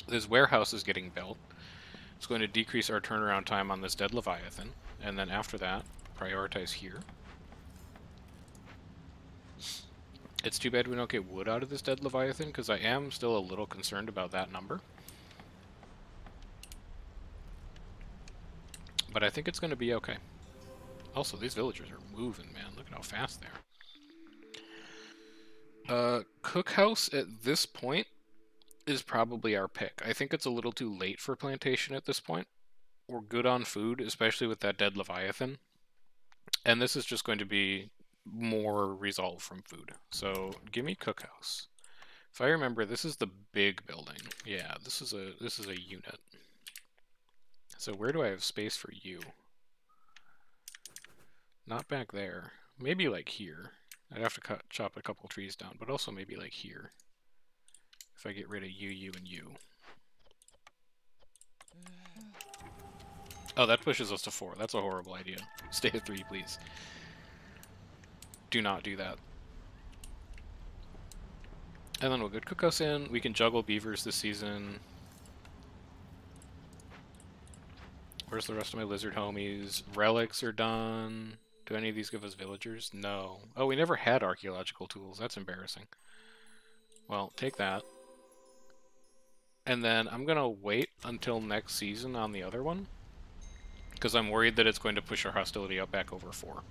this warehouse is getting built. It's going to decrease our turnaround time on this dead Leviathan, and then after that, prioritize here. It's too bad we don't get wood out of this dead Leviathan, because I am still a little concerned about that number. But I think it's going to be okay. Also, these villagers are moving, man. Look at how fast they are. Uh, cookhouse at this point is probably our pick. I think it's a little too late for plantation at this point. we're good on food, especially with that dead Leviathan. And this is just going to be more resolve from food. So give me cookhouse. If I remember, this is the big building. Yeah, this is a this is a unit. So where do I have space for you? Not back there. Maybe like here. I'd have to cut chop a couple trees down, but also maybe like here. If I get rid of you, you, and you. Oh, that pushes us to four. That's a horrible idea. Stay at three, please. Do not do that. And then we'll get Cookhouse in. We can juggle beavers this season. Where's the rest of my lizard homies? Relics are done. Do any of these give us villagers? No. Oh, we never had archaeological tools. That's embarrassing. Well, take that. And then I'm going to wait until next season on the other one because I'm worried that it's going to push our hostility up back over 4.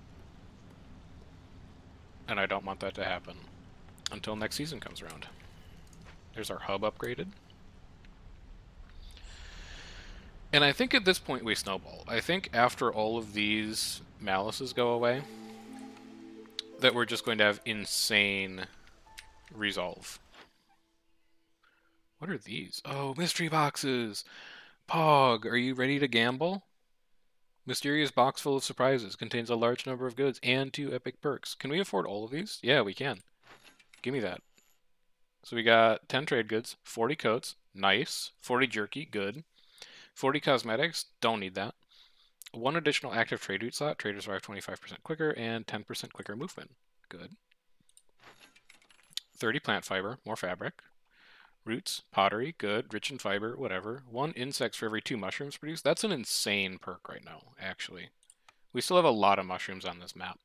And I don't want that to happen until next season comes around. There's our hub upgraded. And I think at this point we snowball. I think after all of these malices go away, that we're just going to have insane resolve. What are these? Oh, mystery boxes! Pog, are you ready to gamble? Mysterious box full of surprises. Contains a large number of goods and two epic perks. Can we afford all of these? Yeah, we can. Give me that. So we got 10 trade goods, 40 coats, nice. 40 jerky, good. 40 cosmetics, don't need that. One additional active trade route slot, traders arrive 25% quicker and 10% quicker movement, good. 30 plant fiber, more fabric. Roots, pottery, good. Rich in fiber, whatever. One insects for every two mushrooms produced. That's an insane perk right now, actually. We still have a lot of mushrooms on this map.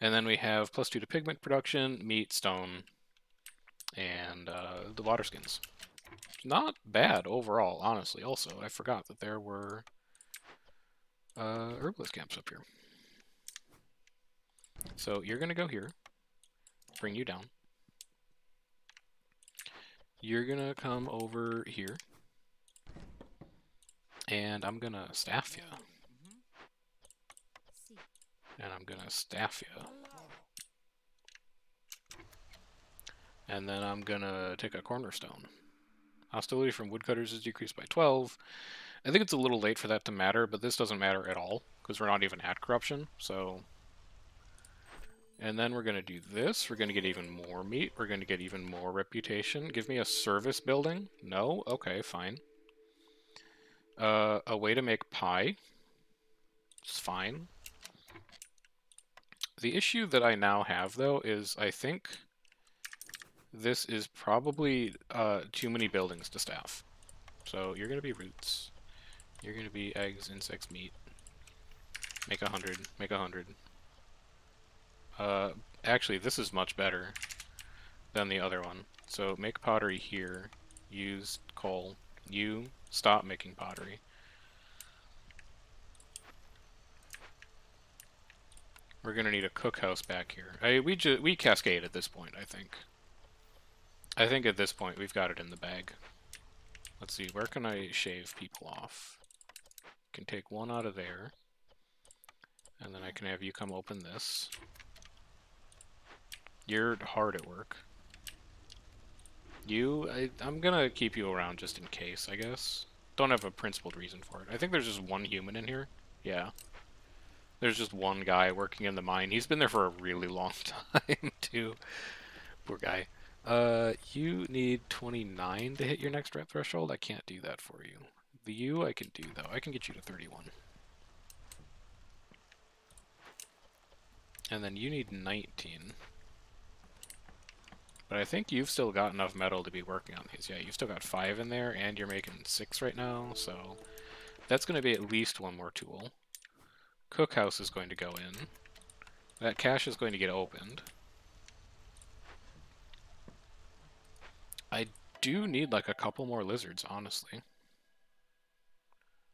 And then we have plus two to pigment production, meat, stone, and uh, the water skins. Not bad overall, honestly. Also, I forgot that there were uh, herbalist camps up here. So you're going to go here, bring you down. You're gonna come over here. And I'm gonna staff you. And I'm gonna staff you. And then I'm gonna take a cornerstone. Hostility from woodcutters is decreased by 12. I think it's a little late for that to matter, but this doesn't matter at all, because we're not even at corruption, so and then we're going to do this. We're going to get even more meat. We're going to get even more reputation. Give me a service building. No? Okay, fine. Uh, a way to make pie. It's fine. The issue that I now have, though, is I think this is probably uh, too many buildings to staff. So you're going to be roots. You're going to be eggs, insects, meat. Make a hundred. Make a hundred. Uh, actually, this is much better than the other one. So make pottery here. Use coal. You stop making pottery. We're gonna need a cookhouse back here. I, we we cascade at this point, I think. I think at this point we've got it in the bag. Let's see, where can I shave people off? Can take one out of there. And then I can have you come open this. You're hard at work. You, I, I'm gonna keep you around just in case, I guess. Don't have a principled reason for it. I think there's just one human in here. Yeah. There's just one guy working in the mine. He's been there for a really long time, too. Poor guy. Uh, you need 29 to hit your next rep threshold. I can't do that for you. The U I can do, though. I can get you to 31. And then you need 19. But I think you've still got enough metal to be working on these. Yeah, you've still got five in there, and you're making six right now, so that's going to be at least one more tool. Cookhouse is going to go in. That cache is going to get opened. I do need like a couple more lizards, honestly.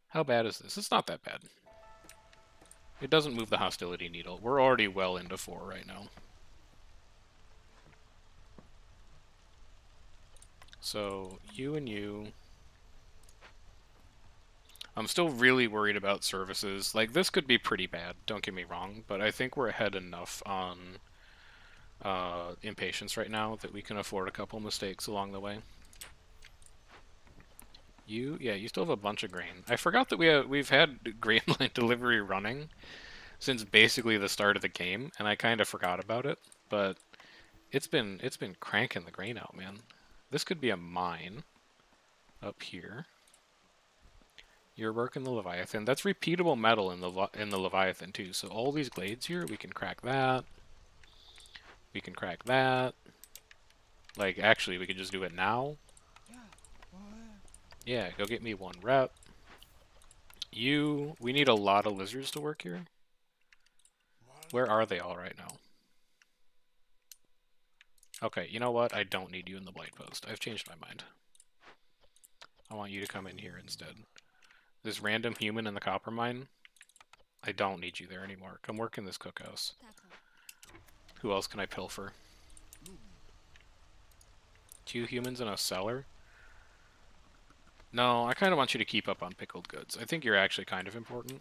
How bad is this? It's not that bad. It doesn't move the hostility needle. We're already well into four right now. So, you and you... I'm still really worried about services. Like, this could be pretty bad, don't get me wrong, but I think we're ahead enough on uh, impatience right now that we can afford a couple mistakes along the way. You, yeah, you still have a bunch of grain. I forgot that we have, we've had grain line delivery running since basically the start of the game, and I kind of forgot about it. But it's been it's been cranking the grain out, man. This could be a mine up here. You're working the Leviathan. That's repeatable metal in the in the Leviathan too. So all these glades here, we can crack that. We can crack that. Like, actually, we could just do it now. Yeah, go get me one rep. You, we need a lot of lizards to work here. Where are they all right now? Okay, you know what? I don't need you in the Blight Post. I've changed my mind. I want you to come in here instead. This random human in the copper mine, I don't need you there anymore. Come work in this cookhouse. Who else can I pilfer? Two humans in a cellar? No, I kind of want you to keep up on pickled goods. I think you're actually kind of important.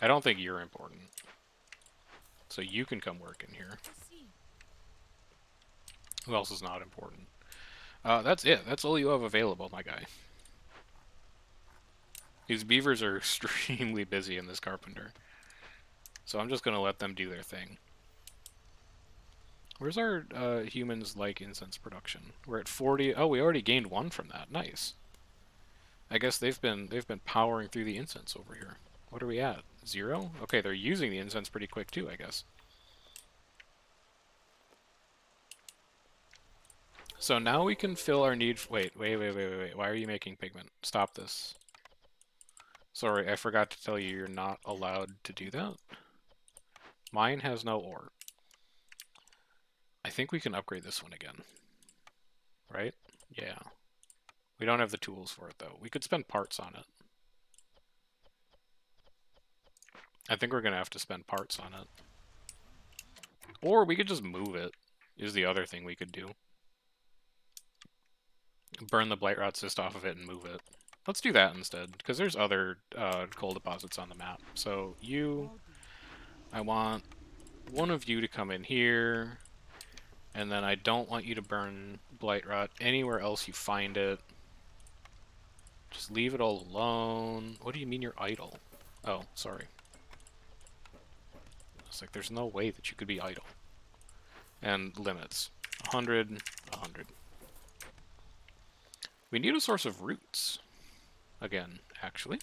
I don't think you're important. So you can come work in here. Who else is not important? Uh, that's it. That's all you have available, my guy. These beavers are extremely busy in this carpenter. So I'm just going to let them do their thing. Where's our uh, humans like incense production? We're at 40. Oh, we already gained one from that. Nice. I guess they've been they've been powering through the incense over here. What are we at? Zero? Okay, they're using the incense pretty quick too, I guess. So now we can fill our need. Wait, wait, wait, wait, wait, wait. Why are you making pigment? Stop this. Sorry, I forgot to tell you you're not allowed to do that. Mine has no ore. I think we can upgrade this one again. Right? Yeah. We don't have the tools for it, though. We could spend parts on it. I think we're going to have to spend parts on it. Or we could just move it, is the other thing we could do. Burn the Blightrot cyst off of it and move it. Let's do that instead, because there's other uh, coal deposits on the map. So you, I want one of you to come in here. And then I don't want you to burn Blightrot anywhere else you find it. Just leave it all alone. What do you mean you're idle? Oh, sorry. It's like there's no way that you could be idle. And limits. 100, 100. We need a source of roots. Again, actually.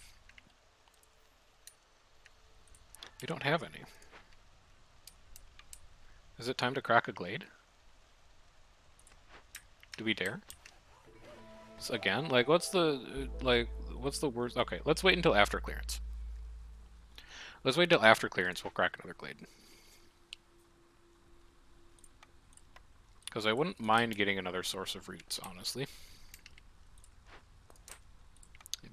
We don't have any. Is it time to crack a glade? Do we dare? So again, like, what's the, like, what's the worst? Okay, let's wait until after clearance. Let's wait until after clearance, we'll crack another glade. Because I wouldn't mind getting another source of roots, honestly.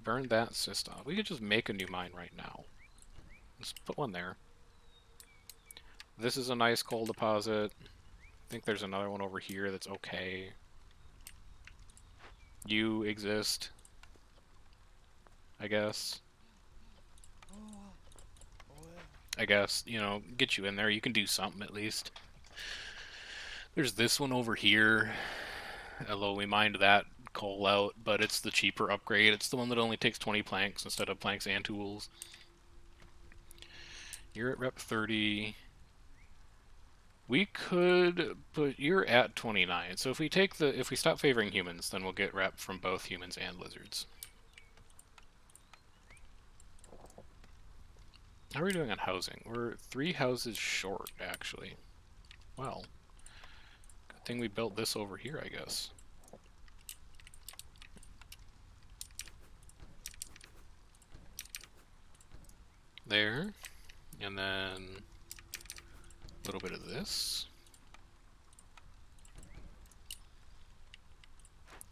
Burn that system. We could just make a new mine right now. Let's put one there. This is a nice coal deposit. I think there's another one over here that's okay. You exist. I guess. I guess, you know, get you in there. You can do something at least. There's this one over here. Although we mined that coal out, but it's the cheaper upgrade. It's the one that only takes 20 planks instead of planks and tools. You're at rep 30. We could, but you're at 29. So if we take the, if we stop favoring humans, then we'll get rep from both humans and lizards. How are we doing on housing? We're three houses short, actually. Well, good thing we built this over here, I guess. There, and then a little bit of this.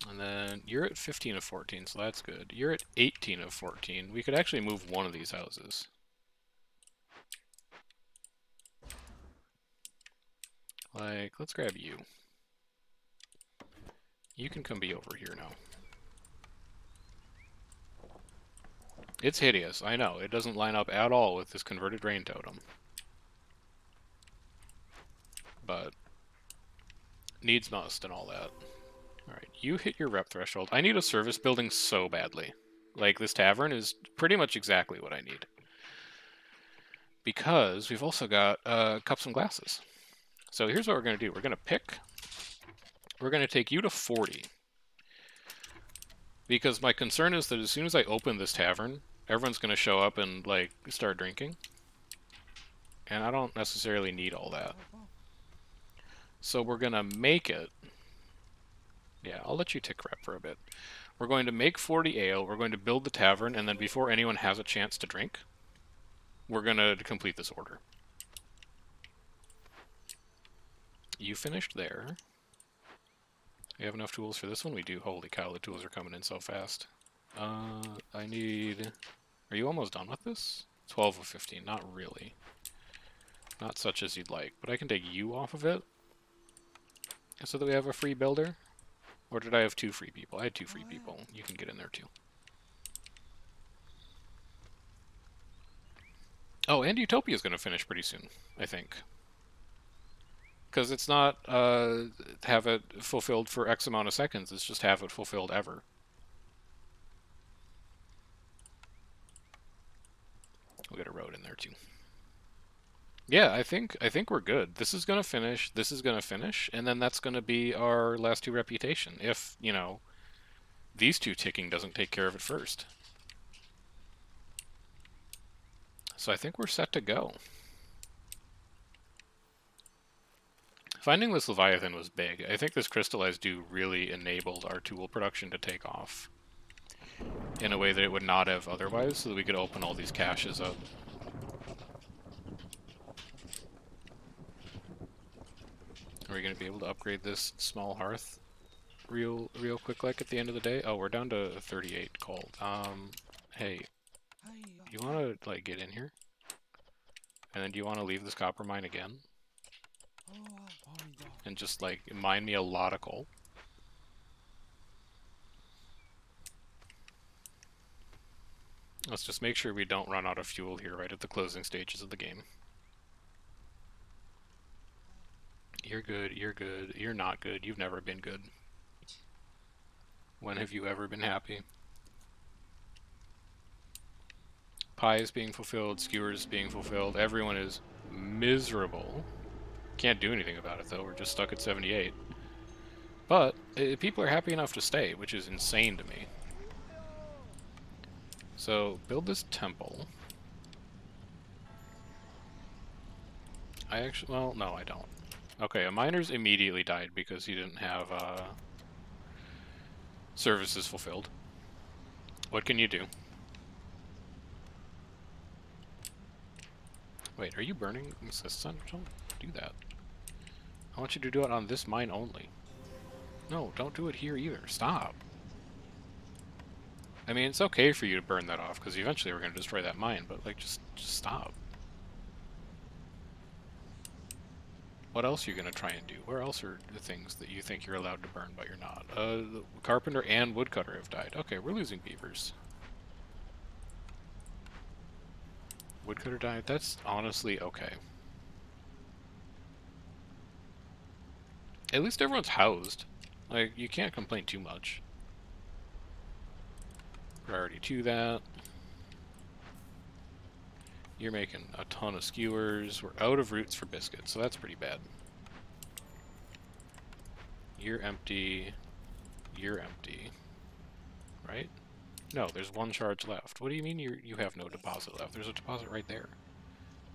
And then you're at 15 of 14, so that's good. You're at 18 of 14. We could actually move one of these houses. Like, let's grab you. You can come be over here now. It's hideous, I know. It doesn't line up at all with this converted rain totem. But needs must and all that. Alright, you hit your rep threshold. I need a service building so badly. Like, this tavern is pretty much exactly what I need. Because we've also got uh, cups and glasses. So here's what we're going to do. We're going to pick. We're going to take you to 40. Because my concern is that as soon as I open this tavern, everyone's going to show up and, like, start drinking. And I don't necessarily need all that. So we're going to make it... Yeah, I'll let you tick rep for a bit. We're going to make 40 ale, we're going to build the tavern, and then before anyone has a chance to drink, we're going to complete this order. You finished there. We have enough tools for this one? We do. Holy cow, the tools are coming in so fast. Uh, I need... Are you almost done with this? 12 of 15, not really. Not such as you'd like, but I can take you off of it. So that we have a free builder. Or did I have two free people? I had two free people. You can get in there too. Oh, and Utopia is going to finish pretty soon, I think. Because it's not uh, have it fulfilled for X amount of seconds, it's just have it fulfilled ever. We'll get a road in there too. Yeah, I think I think we're good. This is gonna finish. This is gonna finish, and then that's gonna be our last two reputation. If you know, these two ticking doesn't take care of it first. So I think we're set to go. Finding this Leviathan was big. I think this crystallized dew really enabled our tool production to take off in a way that it would not have otherwise, so that we could open all these caches up. Are we going to be able to upgrade this small hearth real real quick like at the end of the day? Oh, we're down to 38 cold. Um, hey, you want to like get in here? And then do you want to leave this copper mine again? And just like mine me a lot of coal? Let's just make sure we don't run out of fuel here right at the closing stages of the game. You're good, you're good, you're not good, you've never been good. When have you ever been happy? Pie is being fulfilled, skewers being fulfilled, everyone is miserable. Can't do anything about it though, we're just stuck at 78. But, uh, people are happy enough to stay, which is insane to me. So, build this temple. I actually, well, no, I don't. Okay, a miner's immediately died because he didn't have uh, services fulfilled. What can you do? Wait, are you burning assists on? Don't do that. I want you to do it on this mine only. No, don't do it here either. Stop. I mean, it's okay for you to burn that off, because eventually we're going to destroy that mine, but, like, just, just stop. What else are you going to try and do? Where else are the things that you think you're allowed to burn but you're not? Uh, the carpenter and woodcutter have died. Okay, we're losing beavers. Woodcutter died? That's honestly okay. At least everyone's housed. Like, you can't complain too much. Priority to that. You're making a ton of skewers. We're out of roots for biscuits, so that's pretty bad. You're empty. You're empty. Right? No, there's one charge left. What do you mean you you have no deposit left? There's a deposit right there.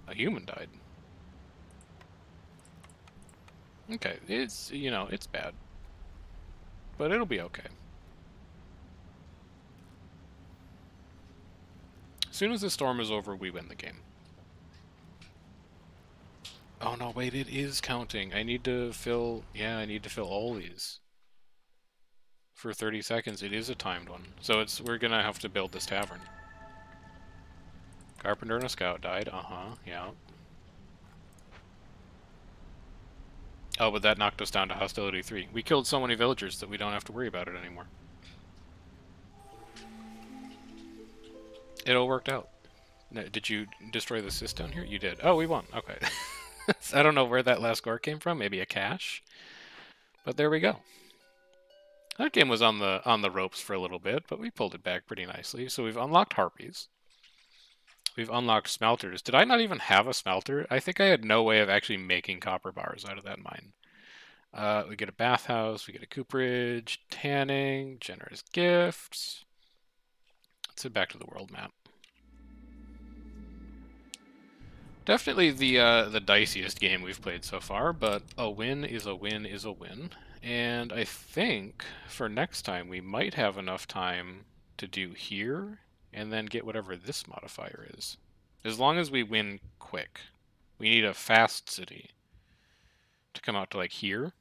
A human died. Okay, it's, you know, it's bad. But it'll be okay. As soon as the storm is over, we win the game. Oh no, wait, it is counting. I need to fill, yeah, I need to fill all these. For 30 seconds, it is a timed one. So it's, we're gonna have to build this tavern. Carpenter and a scout died, uh-huh, yeah. Oh, but that knocked us down to hostility 3. We killed so many villagers that we don't have to worry about it anymore. It all worked out. Did you destroy the cyst down here? You did. Oh, we won. Okay. I don't know where that last score came from. Maybe a cache. But there we go. That game was on the on the ropes for a little bit, but we pulled it back pretty nicely. So we've unlocked harpies. We've unlocked smelters. Did I not even have a smelter? I think I had no way of actually making copper bars out of that mine. Uh, we get a bathhouse, we get a cooperage, tanning, generous gifts. Let's head back to the world map. Definitely the uh, the diciest game we've played so far, but a win is a win is a win. And I think for next time we might have enough time to do here and then get whatever this modifier is. As long as we win quick. We need a fast city to come out to like here.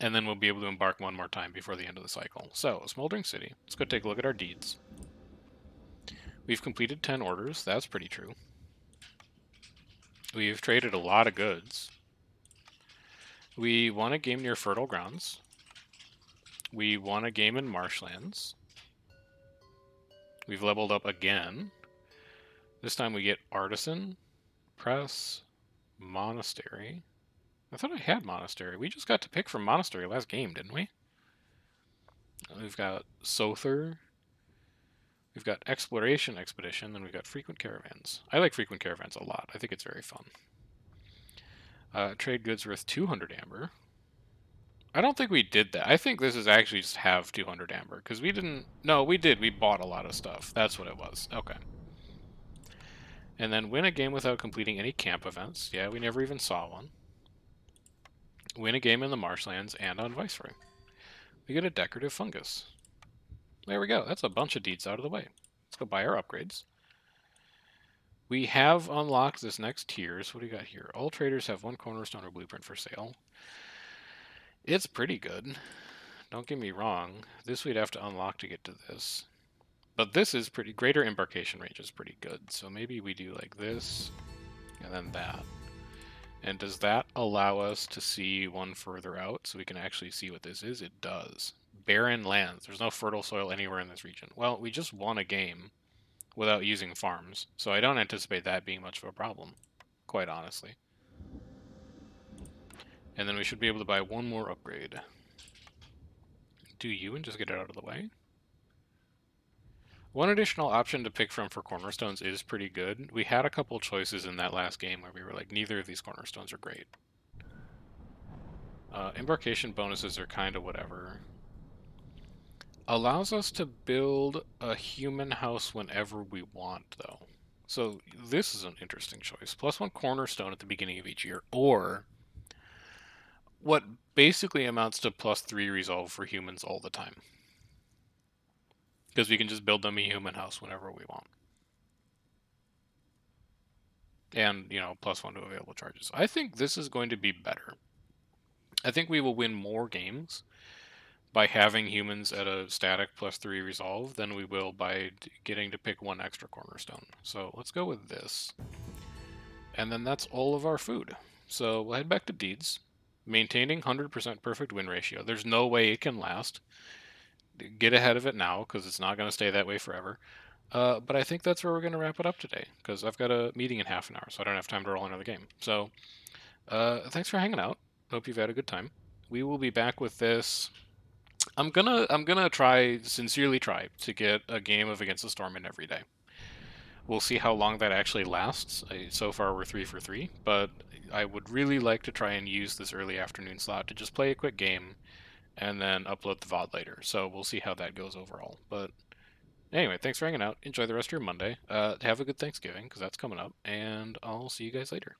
And then we'll be able to embark one more time before the end of the cycle. So, Smoldering City. Let's go take a look at our deeds. We've completed 10 orders. That's pretty true. We've traded a lot of goods. We won a game near Fertile Grounds. We won a game in Marshlands. We've leveled up again. This time we get Artisan, Press, Monastery. I thought I had Monastery. We just got to pick from Monastery last game, didn't we? We've got Sother. We've got Exploration Expedition, and we've got Frequent Caravans. I like Frequent Caravans a lot. I think it's very fun. Uh, trade goods worth 200 amber. I don't think we did that. I think this is actually just have 200 amber, because we didn't... No, we did. We bought a lot of stuff. That's what it was. Okay. And then win a game without completing any camp events. Yeah, we never even saw one. Win a game in the marshlands and on Viceroy. We get a decorative fungus. There we go. That's a bunch of deeds out of the way. Let's go buy our upgrades. We have unlocked this next tier. So what do you got here? All traders have one cornerstone or blueprint for sale. It's pretty good. Don't get me wrong. This we'd have to unlock to get to this. But this is pretty... Greater embarkation range is pretty good. So maybe we do like this, and then that. And does that allow us to see one further out so we can actually see what this is? It does. Barren lands. There's no fertile soil anywhere in this region. Well, we just won a game without using farms. So I don't anticipate that being much of a problem, quite honestly. And then we should be able to buy one more upgrade. Do you and just get it out of the way? One additional option to pick from for cornerstones is pretty good. We had a couple choices in that last game where we were like, neither of these cornerstones are great. Uh, embarkation bonuses are kind of whatever allows us to build a human house whenever we want, though. So this is an interesting choice. Plus one cornerstone at the beginning of each year, or what basically amounts to plus three resolve for humans all the time. Because we can just build them a human house whenever we want. And, you know, plus one to available charges. I think this is going to be better. I think we will win more games by having humans at a static plus three resolve than we will by getting to pick one extra cornerstone. So let's go with this. And then that's all of our food. So we'll head back to deeds. Maintaining 100% perfect win ratio. There's no way it can last. Get ahead of it now, because it's not going to stay that way forever. Uh, but I think that's where we're going to wrap it up today, because I've got a meeting in half an hour, so I don't have time to roll another game. So, uh, thanks for hanging out. Hope you've had a good time. We will be back with this I'm gonna I'm gonna try sincerely try to get a game of Against the Storm in every day. We'll see how long that actually lasts. I, so far we're three for three, but I would really like to try and use this early afternoon slot to just play a quick game and then upload the VOD later. So we'll see how that goes overall. But anyway, thanks for hanging out. Enjoy the rest of your Monday. Uh, have a good Thanksgiving because that's coming up, and I'll see you guys later.